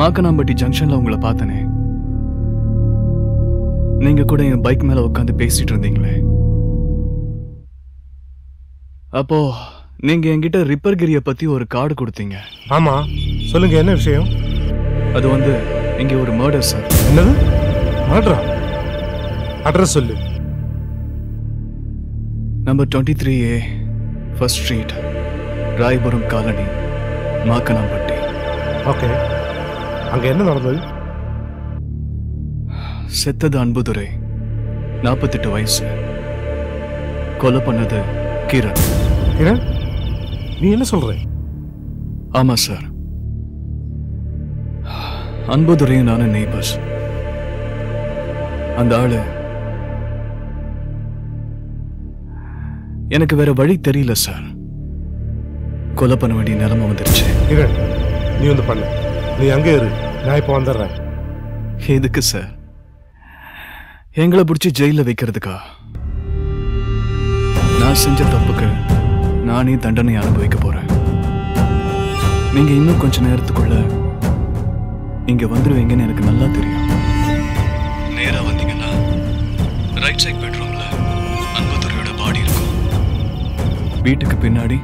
மாக்கனாம்பட்டி ஜங்ஷன்ல உங்களை பார்த்தனே. நீங்க கூட என் பைக் மேல உட்காந்து பேசிட்டு இருந்தீங்களே. அப்போ நீங்க என்கிட்ட ரிப்பர் கிரிய பத்தி ஒரு கார்டு கொடுத்தீங்க. ஆமா சொல்லுங்க என்ன விஷயம்? அது வந்து இங்க ஒரு மர்டர் சார் என்னது? மர்டரா அட்ரஸ் சொல்லு. Number twenty three A first street Royapuram colony Makkanampatti. Okay அங்க என்ன நடந்தது? செத்தது அன்புதுரை. நாற்பத்தெட்டு வயசு. கொலை பண்ணது கிரண் கிரண் நீ என்ன சொல்ற? ஆமா சார். அன்புதுரையும் நானும் நெய்பர்ஸ் அந்த ஆளு எனக்கு வேற வழி தெரியல சார். கொலை பண்ண வேண்டிய நிலைமை வந்துருச்சு. நீ வந்து பண்ணு. நீ அங்கே இரு. நான் இப்போ வந்துடுறேன். எதுக்கு சார் எங்களை பிடிச்சி ஜெயில வைக்கிறதுக்கா? நான் செஞ்ச தப்புக்கு நானே தண்டனை அனுபவிக்க போறேன். நீங்க இன்னும் கொஞ்ச நேரத்துக்குள்ள இங்க வந்துருவீங்கன்னு எனக்கு நல்லா தெரியும். நேரா வந்தீங்கன்னா ரைட் சைட் பெட்ரூம்ல அன்புத்துறையோட பாடி இருக்கும். வீட்டுக்கு பின்னாடி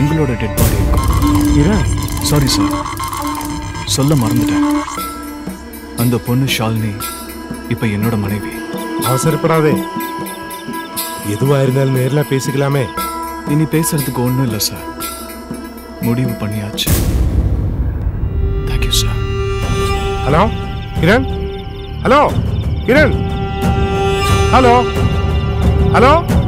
எங்களோட டெட் பாடி இருக்கும். சாரி சார் சொல்ல மறந்துட்டேன். அந்த பொண்ணு ஷாலினி இப்ப என்னோட மனைவி. அவசரப்படாதே. எதுவா இருந்தாலும் நேர்ல பேசிக்கலாமே. இனி பேசுறதுக்கு ஒண்ணும் இல்லை சார். முடிவு பண்ணியாச்சு. Thank you sir hello Kiran? Hello Kiran? Hello? Hello?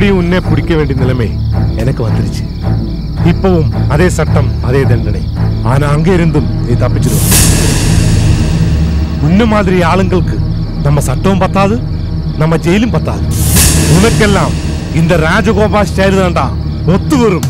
மறுபடியும் உன்னே பிடிக்க வேண்டிய நிலைமை எனக்கு வந்துருச்சு. இப்பவும் அதே சட்டம் அதே தண்டனை. ஆனா அங்க இருந்தும் நீ தப்பிச்சிருவ. உன்ன மாதிரி ஆளுங்களுக்கு நம்ம சட்டமும் பத்தாது நம்ம ஜெயிலும் பத்தாது. உனக்கெல்லாம் இந்த ராஜகோபால் ஸ்டைல் தான்டா ஒத்து வரும்.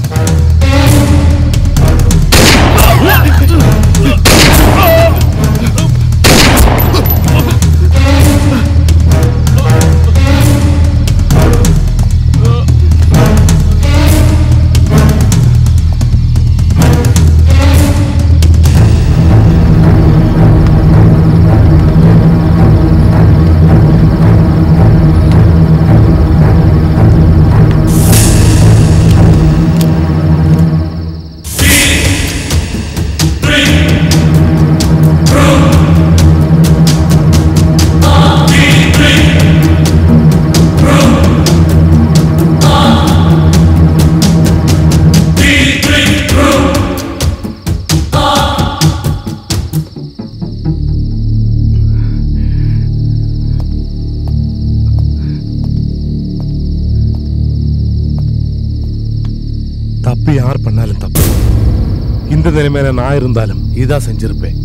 இருந்தாலும் இதான் செஞ்சிருப்பேன்.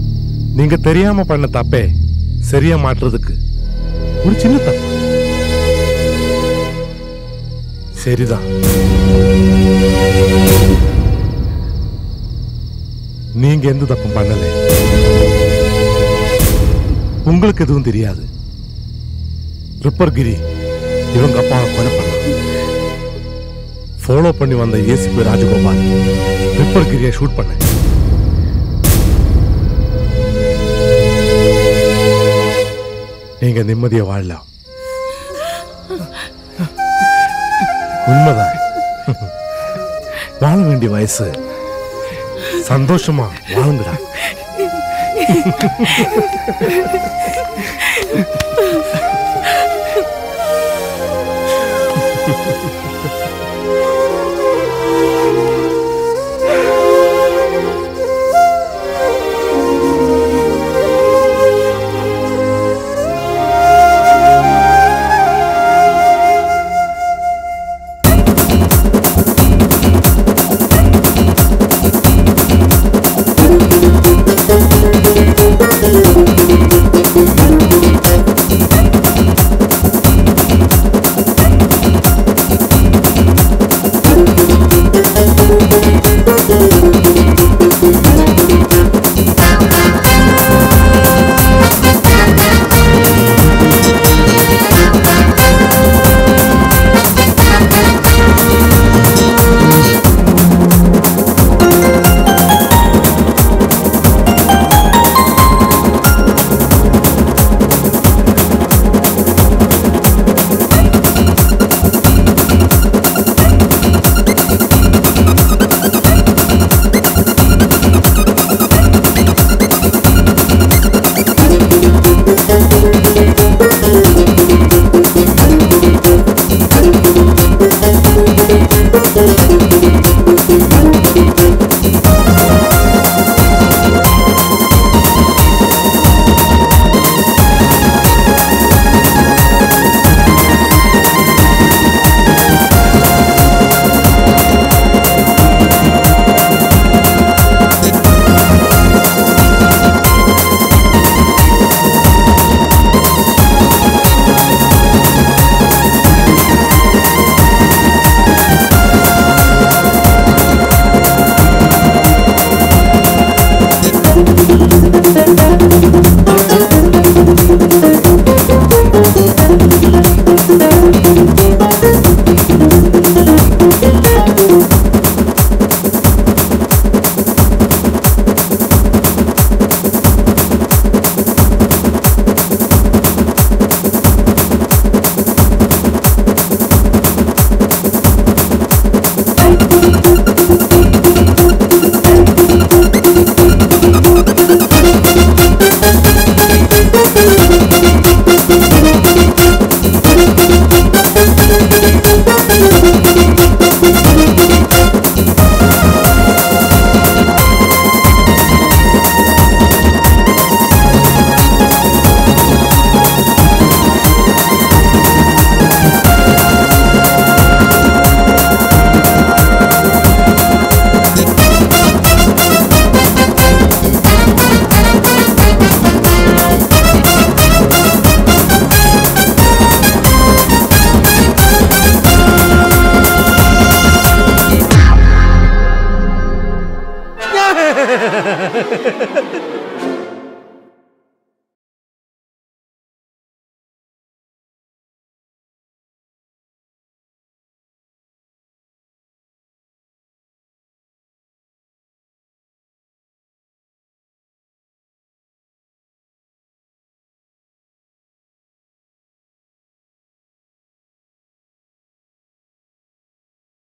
நீங்க தெரியாம பண்ண தப்பே சரியா மாற்றுறதுக்கு. ஒரு சின்ன தப்பு. சரிதான். நீங்க எந்த தப்பும் பண்ணல. உங்களுக்கு எதுவும் தெரியாது. ரிப்பர் கிரி இவங்க அப்பாவை கொலை பண்ண ஃபாலோ பண்ணி வந்த ஏசிபி ராஜகோபால் ரிப்பர் கிரியை ஷூட் பண்ணேன். நீங்க நிம்மதியை வாழலாம். உண்மைதான். வாழ வேண்டிய வயசு. சந்தோஷமா வாழுங்கடா.